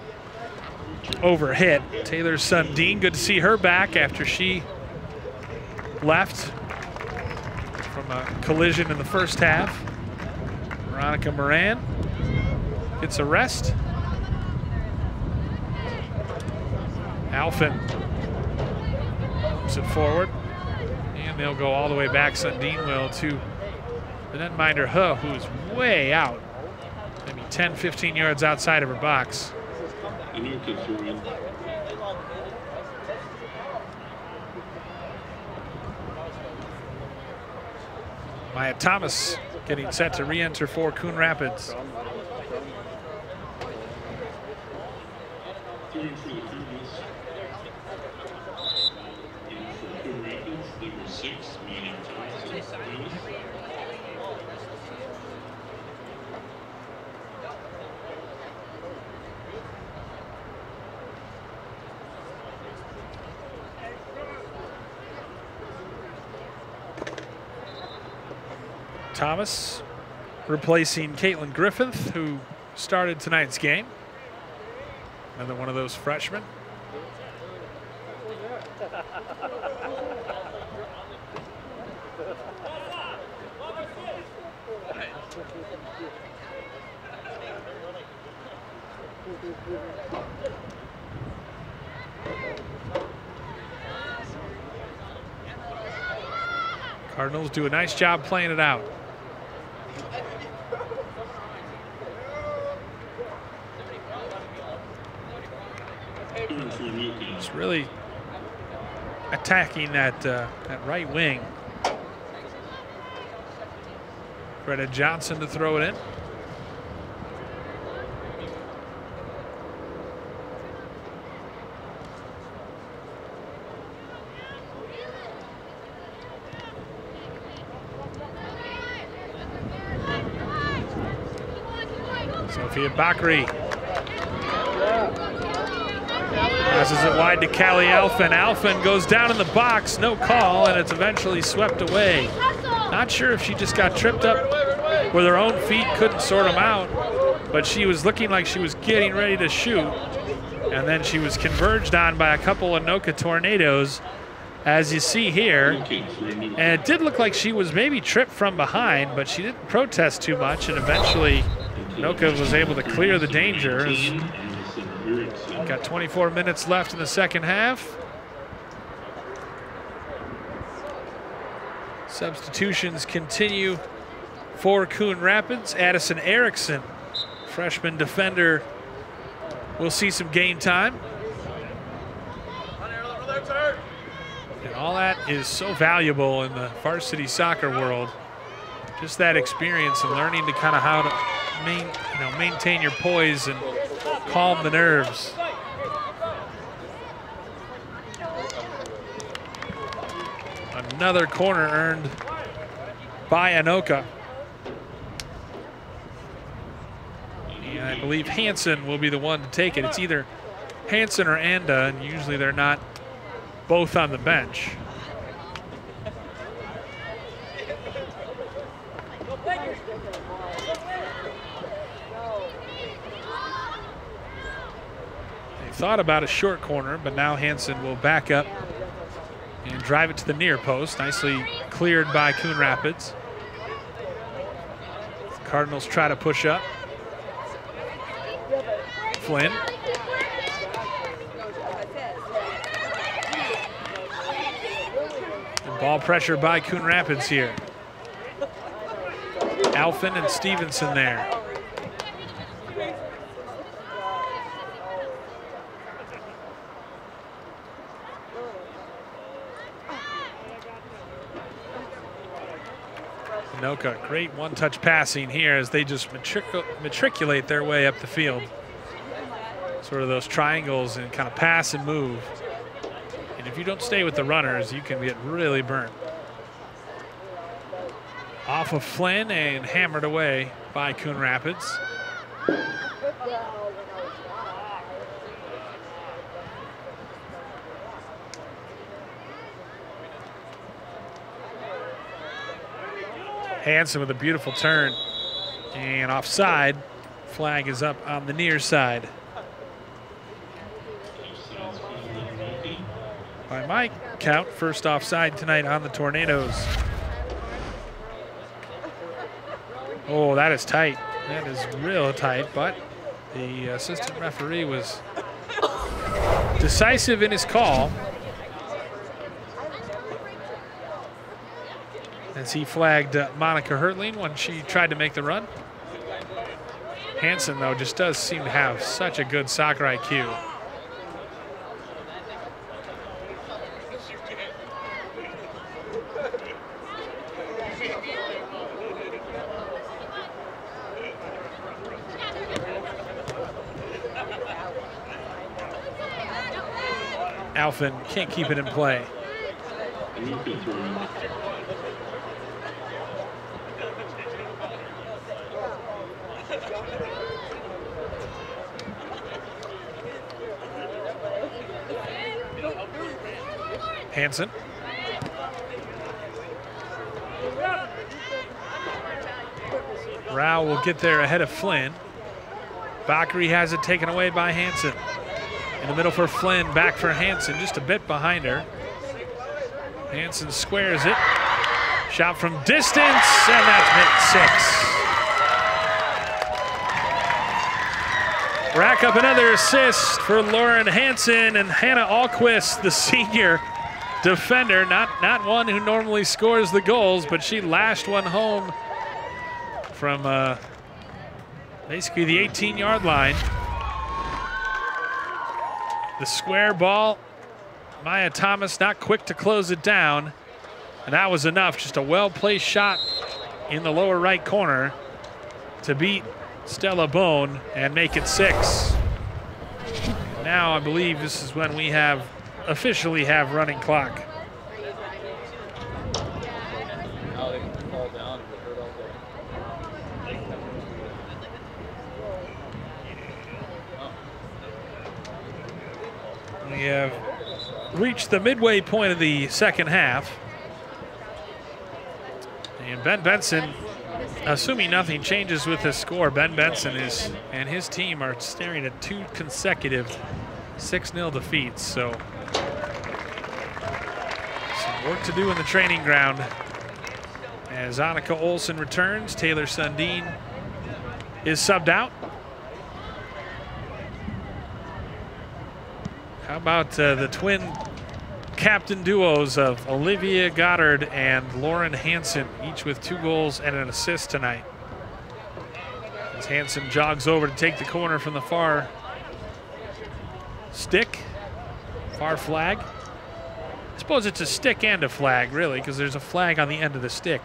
overhit. Taylor Sundin, good to see her back after she left from a collision in the first half. Veronica Moran gets a rest. Alphen moves it forward. And they'll go all the way back. Sundin will to the netminder Huh, who's way out. Maybe 10, 15 yards outside of her box. Maya Thomas getting set to re-enter for Coon Rapids. Throwing for the Cardinals. And for Coon Rapids, number six, Manning Thompson. Thomas replacing Caitlin Griffith, who started tonight's game. Another one of those freshmen. Cardinals do a nice job playing it out. It's really attacking that uh, that right wing. Greta Johnson to throw it in. Sophia Bakri passes it wide to Callie Alphen. Alphen goes down in the box, no call, and it's eventually swept away. Not sure if she just got tripped up with her own feet, couldn't sort them out, but she was looking like she was getting ready to shoot. And then she was converged on by a couple of Noka tornadoes, as you see here. And it did look like she was maybe tripped from behind, but she didn't protest too much, and eventually Noka was able to clear the danger. as- 19, Allison Erickson. Got 24 minutes left in the second half. Substitutions continue for Coon Rapids. Addison Erickson, freshman defender, will see some game time. And all that is so valuable in the varsity soccer world. Just that experience and learning to kind of how to main, you know, maintain your poise and calm the nerves. Another corner earned by Anoka. And I believe Hanson will be the one to take it. It's either Hanson or Anda, and usually they're not both on the bench. They thought about a short corner, but now Hanson will back up and drive it to the near post. Nicely cleared by Coon Rapids. Cardinals try to push up. Flynn. And ball pressure by Coon Rapids here. Alphen and Stevenson there. Anoka, great one-touch passing here as they just matricu matriculate their way up the field. Sort of those triangles and kind of pass and move. And if you don't stay with the runners, you can get really burnt. Off of Flynn and hammered away by Coon Rapids. Hanson with a beautiful turn. And offside. Flag is up on the near side. By my count, first offside tonight on the Tornadoes. Oh, that is tight. That is real tight, but the assistant referee was decisive in his call. As he flagged uh, Monica Hertling when she tried to make the run. Hanson, though, just does seem to have such a good soccer IQ. Alphen can't keep it in play. Hanson. Rao will get there ahead of Flynn. Bakri has it taken away by Hanson. In the middle for Flynn, back for Hanson, just a bit behind her. Hanson squares it. Shot from distance, and that's hit six. Rack up another assist for Lauren Hanson and Hannah Alquist, the senior defender. Not, not one who normally scores the goals, but she lashed one home from uh, basically the 18 yard line. The square ball, Maya Thomas not quick to close it down. And that was enough, just a well-placed shot in the lower right corner to beat Stella Bone and make it six. Now I believe this is when we have officially have running clock. Now they can fall down and get hurt all day. We have reached the midway point of the second half. And Ben Benson, assuming nothing changes with the score, Ben Benson is and his team are staring at two consecutive 6-0 defeats. So work to do in the training ground. As Annika Olson returns, Taylor Sundin is subbed out. How about uh, the twin captain duos of Olivia Goddard and Lauren Hanson, each with two goals and an assist tonight? As Hanson jogs over to take the corner from the far stick, far flag. Suppose it's a stick and a flag, really, because there's a flag on the end of the stick.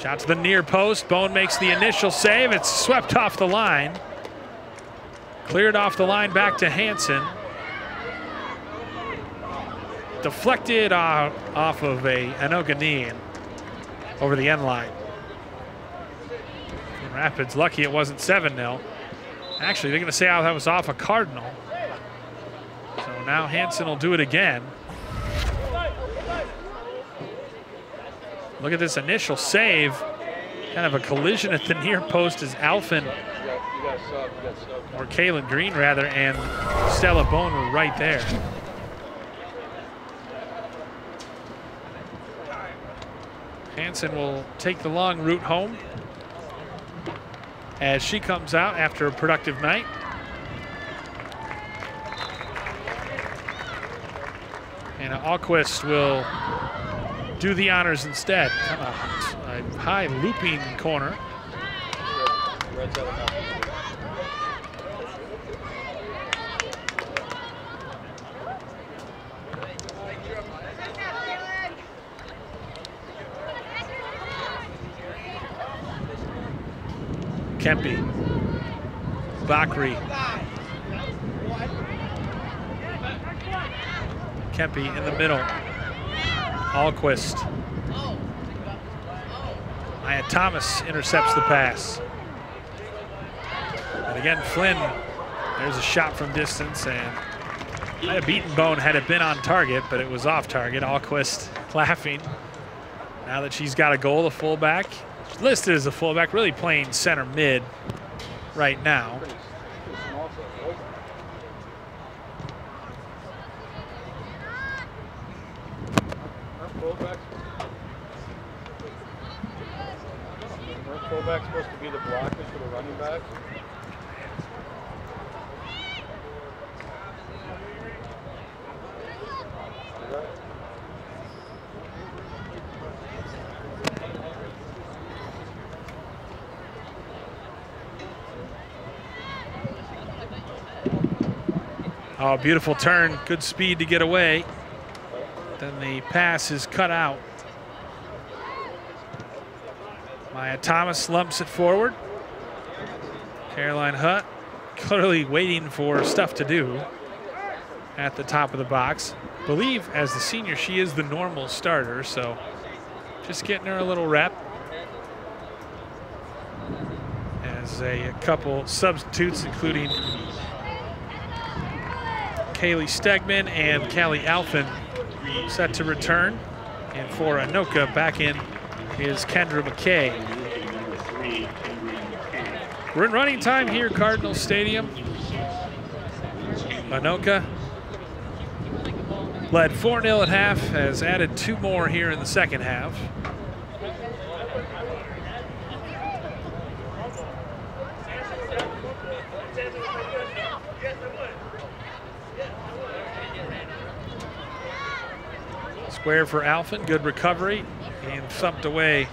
Shot to the near post. Bone makes the initial save. It's swept off the line. Cleared off the line back to Hanson. Deflected off, off of a knee over the end line. Grand Rapids lucky it wasn't 7 0. Actually, they're going to say how that was off a Cardinal. Now Hanson will do it again. Look at this initial save. Kind of a collision at the near post as sub. or Kalen Green rather, and Stella Bone were right there. Hanson will take the long route home as she comes out after a productive night. And Alquist will do the honors instead. A high looping corner. Kempe. Bakri. Kempe in the middle. Alquist. Maya Thomas intercepts the pass. And again, Flynn, there's a shot from distance and might have beaten Bone had it been on target, but it was off target. Alquist laughing. Now that she's got a goal, the fullback, listed as a fullback, really playing center mid right now. Pretty, pretty small sub, right? Aren't fullbacks? Aren't fullbacks supposed to be the blockers for the running that- Oh, beautiful turn. Good speed to get away. Then the pass is cut out. Maya Thomas lumps it forward. Caroline Hutt clearly waiting for stuff to do at the top of the box. Believe as the senior, she is the normal starter, so just getting her a little rep. As a, couple substitutes, including Kaylee Stegman and Callie Alphen set to return. And for Anoka, back in is Kendra McKay. We're in running time here, Cardinal Stadium. Anoka led 4 0 at half, has added two more here in the second half. Square for Alphen, good recovery, and thumped away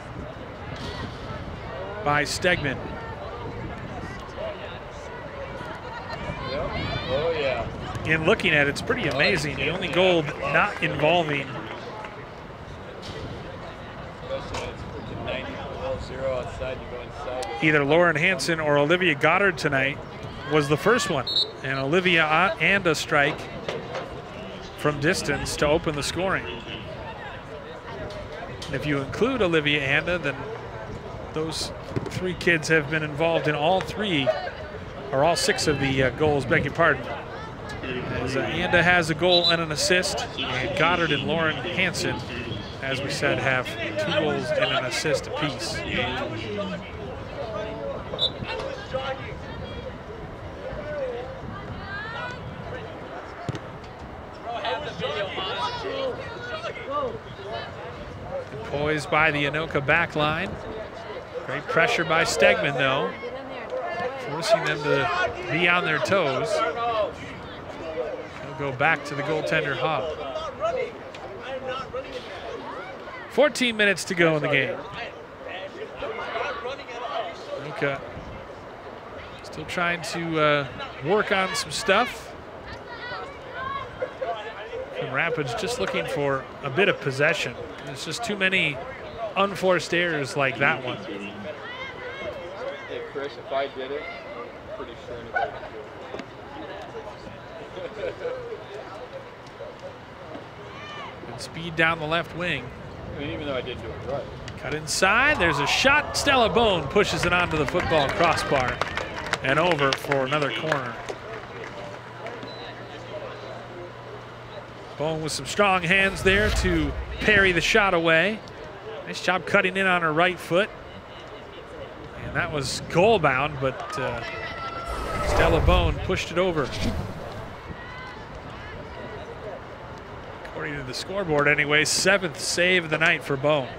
by Stegman. Oh, in looking at it, it's pretty amazing. The only goal not involving Especially it's 49-0 outside, you go inside. either Lauren Hanson or Olivia Goddard tonight was the first one. And Olivia uh, and a strike from distance to open the scoring. And if you include Olivia Anda, then those three kids have been involved in all three, or all six of the uh, goals, beg your pardon. As uh, Anda has a goal and an assist, and Goddard and Lauren Hanson, as we said, have two goals and an assist apiece. Poised by the Anoka back line. Great pressure by Stegman, though, forcing them to be on their toes. He'll go back to the goaltender Hawk. 14 minutes to go in the game. Anoka still trying to uh, work on some stuff. And Rapids just looking for a bit of possession. There's just too many unforced errors like that one. Hey, Chris, if I did it, I'm pretty sure anybody could do it. Good speed down the left wing. I mean, even though I didn't do it right. Cut inside. There's a shot. Stella Bone pushes it onto the football crossbar and over for another corner. Bone with some strong hands there to parry the shot away. Nice job cutting in on her right foot. And that was goal bound, but uh, Stella Bone pushed it over. According to the scoreboard, anyway, seventh save of the night for Bone.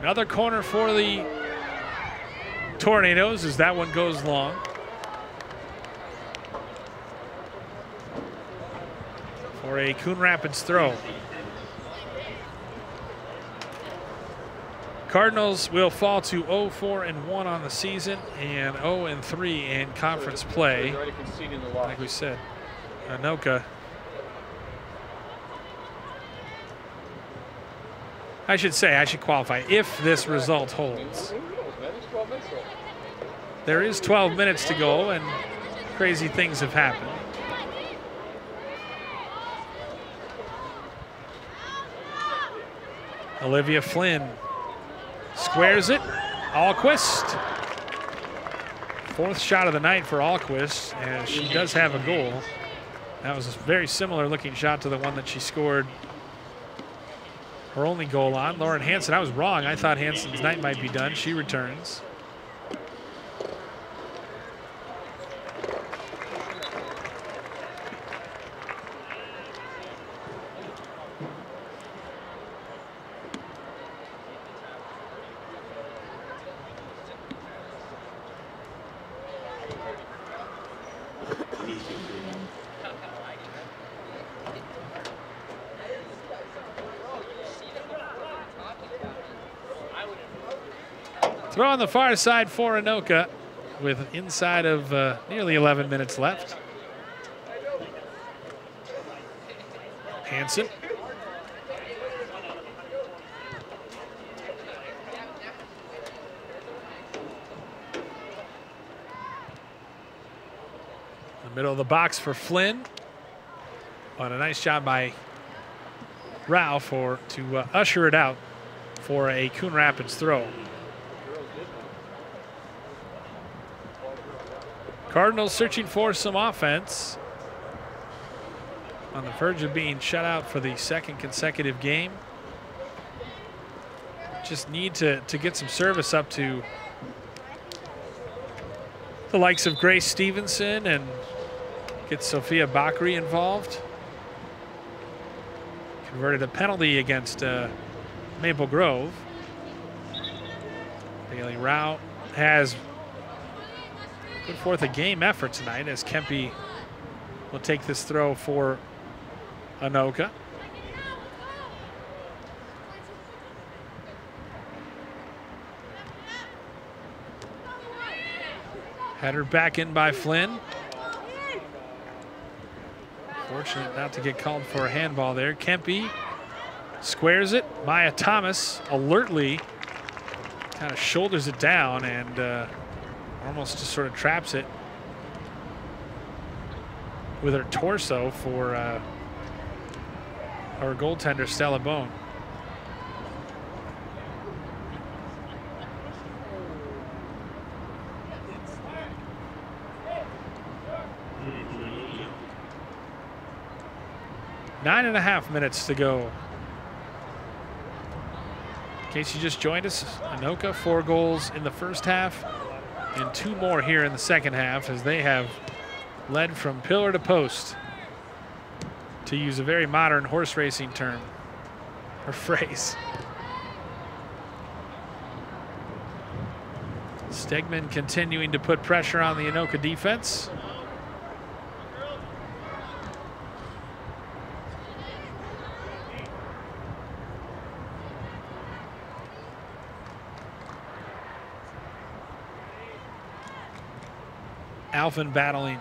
Another corner for the Tornadoes as that one goes long. For a Coon Rapids throw. Cardinals will fall to 0-4 and 1 on the season and 0 and 3 in conference play. Like we said, Anoka. I should say, I should qualify if this result holds. Who knows, man? There's 12 minutes left. There is 12 minutes to go, and crazy things have happened. Olivia Flynn squares it. Alquist. Fourth shot of the night for Alquist, and she does have a goal. That was a very similar looking shot to the one that she scored her only goal on. Lauren Hanson, I was wrong. I thought Hanson's night might be done. She returns. On the far side for Anoka with inside of uh, nearly 11 minutes left. Hanson. The middle of the box for Flynn. But a nice job by Rao for to uh, usher it out for a Coon Rapids throw. Cardinals searching for some offense. On the verge of being shut out for the second consecutive game. Just need to, to get some service up to the likes of Grace Stevenson and get Sophia Bakri involved. Converted a penalty against uh, Maple Grove. Bailey Rao has put forth a game effort tonight as Kempe will take this throw for Anoka. Header back in by Flynn. Fortunate not to get called for a handball there. Kempe squares it. Maya Thomas alertly kind of shoulders it down and uh, almost just sort of traps it with her torso for uh, our goaltender Stella Bone. Nine and a half minutes to go. In case you just joined us, Anoka, four goals in the first half and two more here in the second half as they have led from pillar to post, to use a very modern horse racing term or phrase. Stegman continuing to put pressure on the Anoka defense. Alvin battling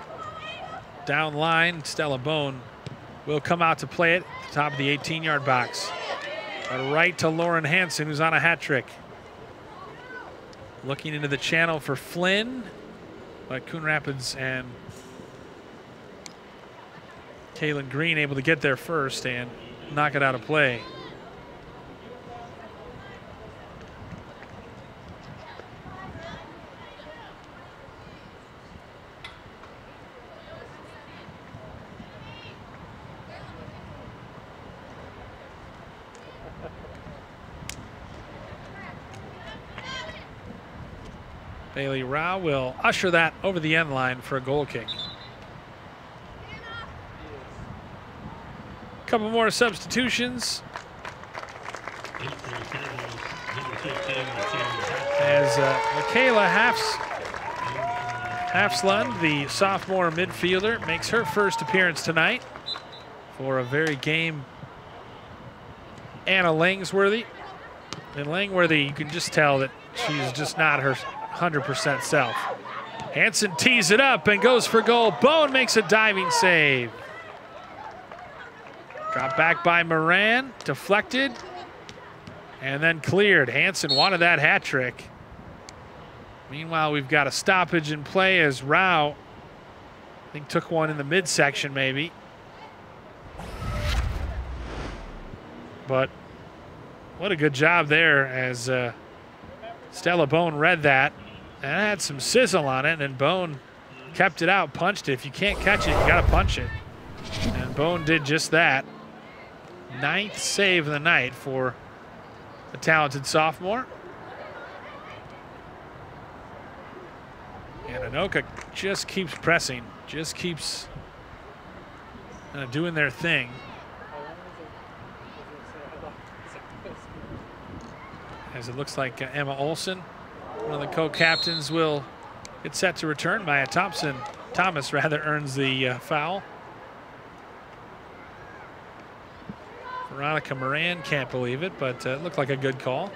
down line. Stella Bone will come out to play it at the top of the 18 yard box. But right to Lauren Hanson, who's on a hat trick. Looking into the channel for Flynn, but Coon Rapids and Kaylin Green able to get there first and knock it out of play. Bailey Rao will usher that over the end line for a goal kick. A Couple more substitutions as uh, Michaela Hafs, Hafslund, the sophomore midfielder, makes her first appearance tonight for a very game Anna Langsworthy. And Langworthy, you can just tell that she's just not her 100% self. Hanson tees it up and goes for goal. Bone makes a diving save. Dropped back by Moran, deflected, and then cleared. Hanson wanted that hat trick. Meanwhile, we've got a stoppage in play as Rao, I think, took one in the midsection maybe. But what a good job there as uh, Stella Bone read that and had some sizzle on it, and then Bone kept it out, punched it. If you can't catch it, you got to punch it. And Bone did just that. Ninth save of the night for a talented sophomore. And Anoka just keeps pressing, just keeps uh, doing their thing. As it looks like uh, Emma Olson, one of the co-captains, will get set to return. Maya Thompson, Thomas rather, earns the uh, foul. Veronica Moran can't believe it, but uh, it looked like a good call.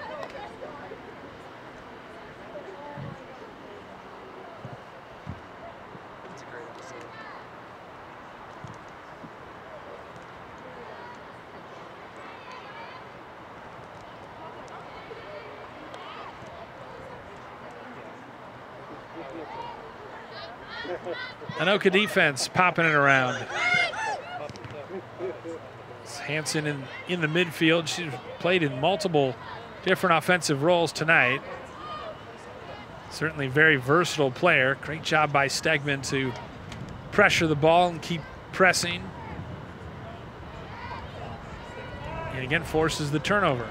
Anoka defense popping it around. Hanson in, in the midfield. She's played in multiple different offensive roles tonight. Certainly very versatile player. Great job by Stegman to pressure the ball and keep pressing. And again, forces the turnover.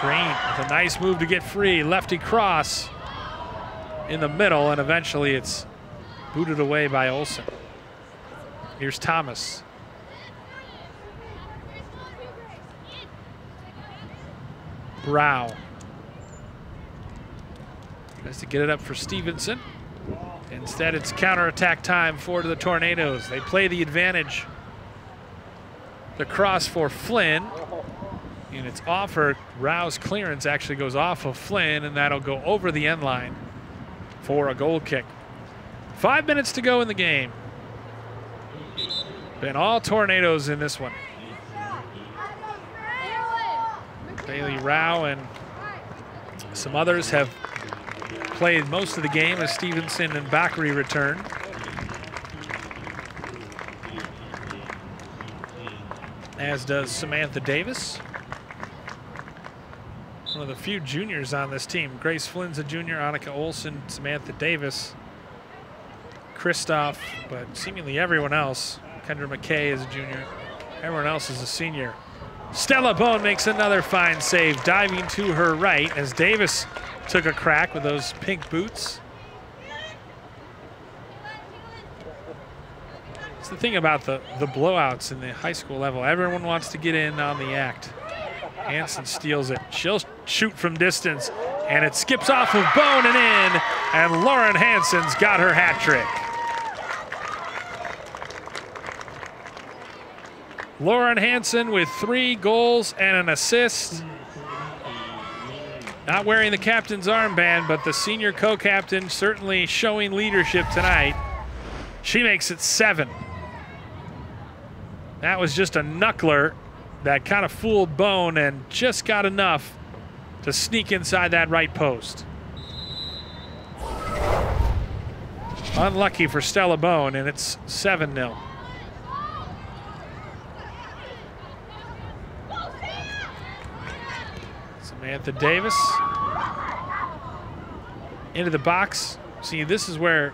Green with a nice move to get free. Lefty cross in the middle, and eventually it's booted away by Olson. Here's Thomas. Brow. Tries to get it up for Stevenson. Instead, it's counterattack time for the Tornadoes. They play the advantage. The cross for Flynn. And it's offered. Rao's clearance actually goes off of Flynn, and that'll go over the end line for a goal kick. Five minutes to go in the game. Been all tornadoes in this one. Bailey Rao and some others have played most of the game as Stevenson and Bakri return. As does Samantha Davis. One of the few juniors on this team. Grace Flynn's a junior, Annika Olson, Samantha Davis, Christoph, but seemingly everyone else. Kendra McKay is a junior. Everyone else is a senior. Stella Bone makes another fine save, diving to her right as Davis took a crack with those pink boots. It's the thing about the, the blowouts in the high school level. Everyone wants to get in on the act. Hanson steals it. She'll shoot from distance, and it skips off of Bone and in, and Lauren Hanson's got her hat trick. Lauren Hanson with three goals and an assist. Not wearing the captain's armband, but the senior co-captain certainly showing leadership tonight. She makes it seven. That was just a knuckler that kind of fooled Bone and just got enough to sneak inside that right post. Unlucky for Stella Bone, and it's 7 0. Samantha Davis into the box. See, this is where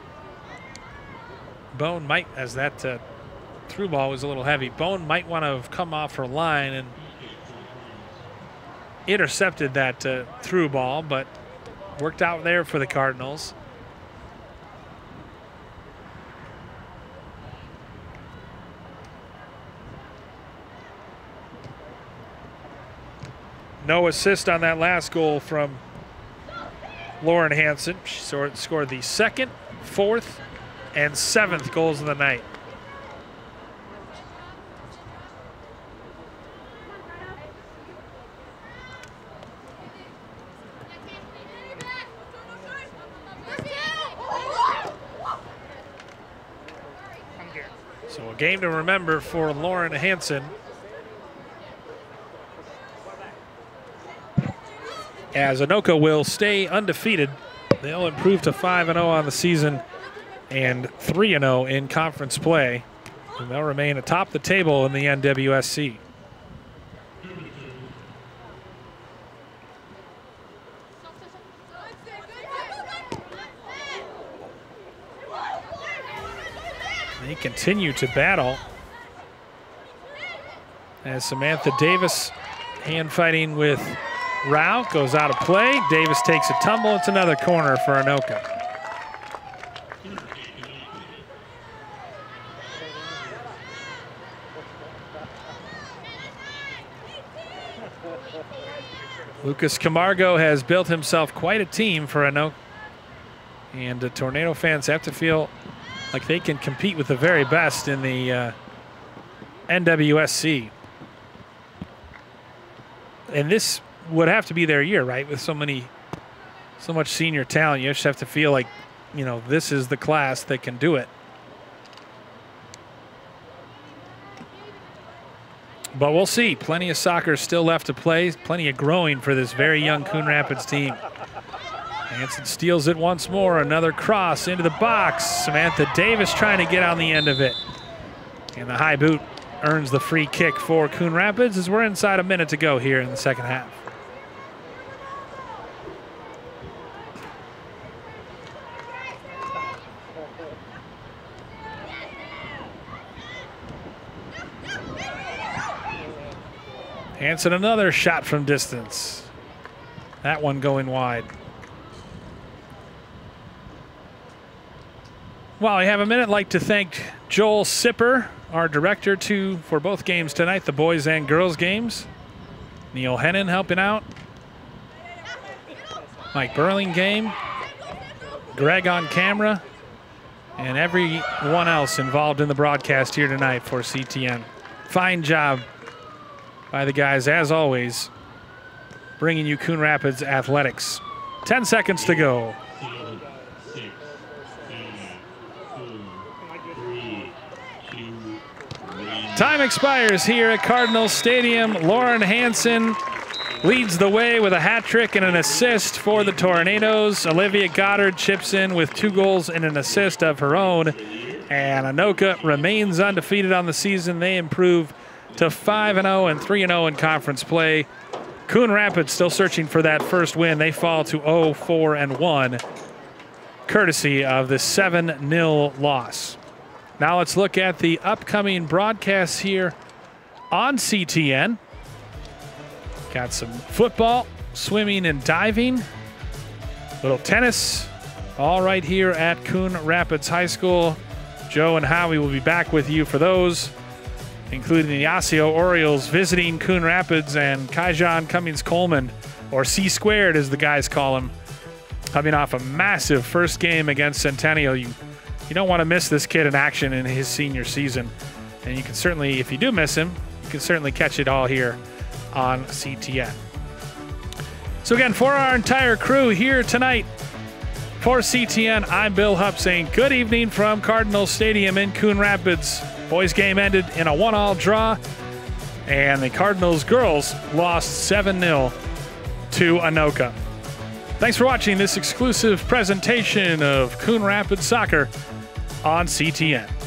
Bone might, as that uh, through ball was a little heavy, Bone might want to have come off her line and intercepted that uh, through ball, but worked out there for the Cardinals. No assist on that last goal from Lauren Hanson. She scored the second, fourth, and seventh goals of the night. Game to remember for Lauren Hanson. As Anoka will stay undefeated. They'll improve to 5 0 on the season and 3 0 in conference play. And they'll remain atop the table in the NWSC. They continue to battle as Samantha Davis hand fighting with Rao goes out of play. Davis takes a tumble. It's another corner for Anoka. Lucas Camargo has built himself quite a team for Anoka. And the Tornado fans have to feel like they can compete with the very best in the uh, NWSC. And this would have to be their year, right? With so many, so much senior talent, you just have to feel like, you know, this is the class that can do it. But we'll see. Plenty of soccer still left to play. Plenty of growing for this very young Coon Rapids team. Hanson steals it once more. Another cross into the box. Samantha Davis trying to get on the end of it. And the high boot earns the free kick for Coon Rapids as we're inside a minute to go here in the second half. Hanson another shot from distance. That one going wide. While I have a minute, like to thank Joel Sipper, our director to for both games tonight, the boys and girls games. Neil Hennon helping out. Mike Burlingame, Greg on camera, and everyone else involved in the broadcast here tonight for CTN. Fine job by the guys, as always, bringing you Coon Rapids athletics. 10 seconds to go. Time expires here at Cardinal Stadium. Lauren Hanson leads the way with a hat trick and an assist for the Tornadoes. Olivia Goddard chips in with two goals and an assist of her own. And Anoka remains undefeated on the season. They improve to 5 0 and 3 0 in conference play. Coon Rapids still searching for that first win. They fall to 0 4 and 1, courtesy of the 7 0 loss. Now let's look at the upcoming broadcasts here on CTN. Got some football, swimming, and diving. Little tennis, all right here at Coon Rapids High School. Joe and Howie will be back with you for those, including the Osseo Orioles visiting Coon Rapids and Kaijan Cummings Coleman, or C squared as the guys call him, coming off a massive first game against Centennial. You you don't want to miss this kid in action in his senior season. And you can certainly, if you do miss him, you can certainly catch it all here on CTN. So, again, for our entire crew here tonight for CTN, I'm Bill Hupp saying good evening from Cardinal Stadium in Coon Rapids. Boys game ended in a one-all draw, and the Cardinals girls lost 7-0 to Anoka. Thanks for watching this exclusive presentation of Coon Rapids Soccer on CTN.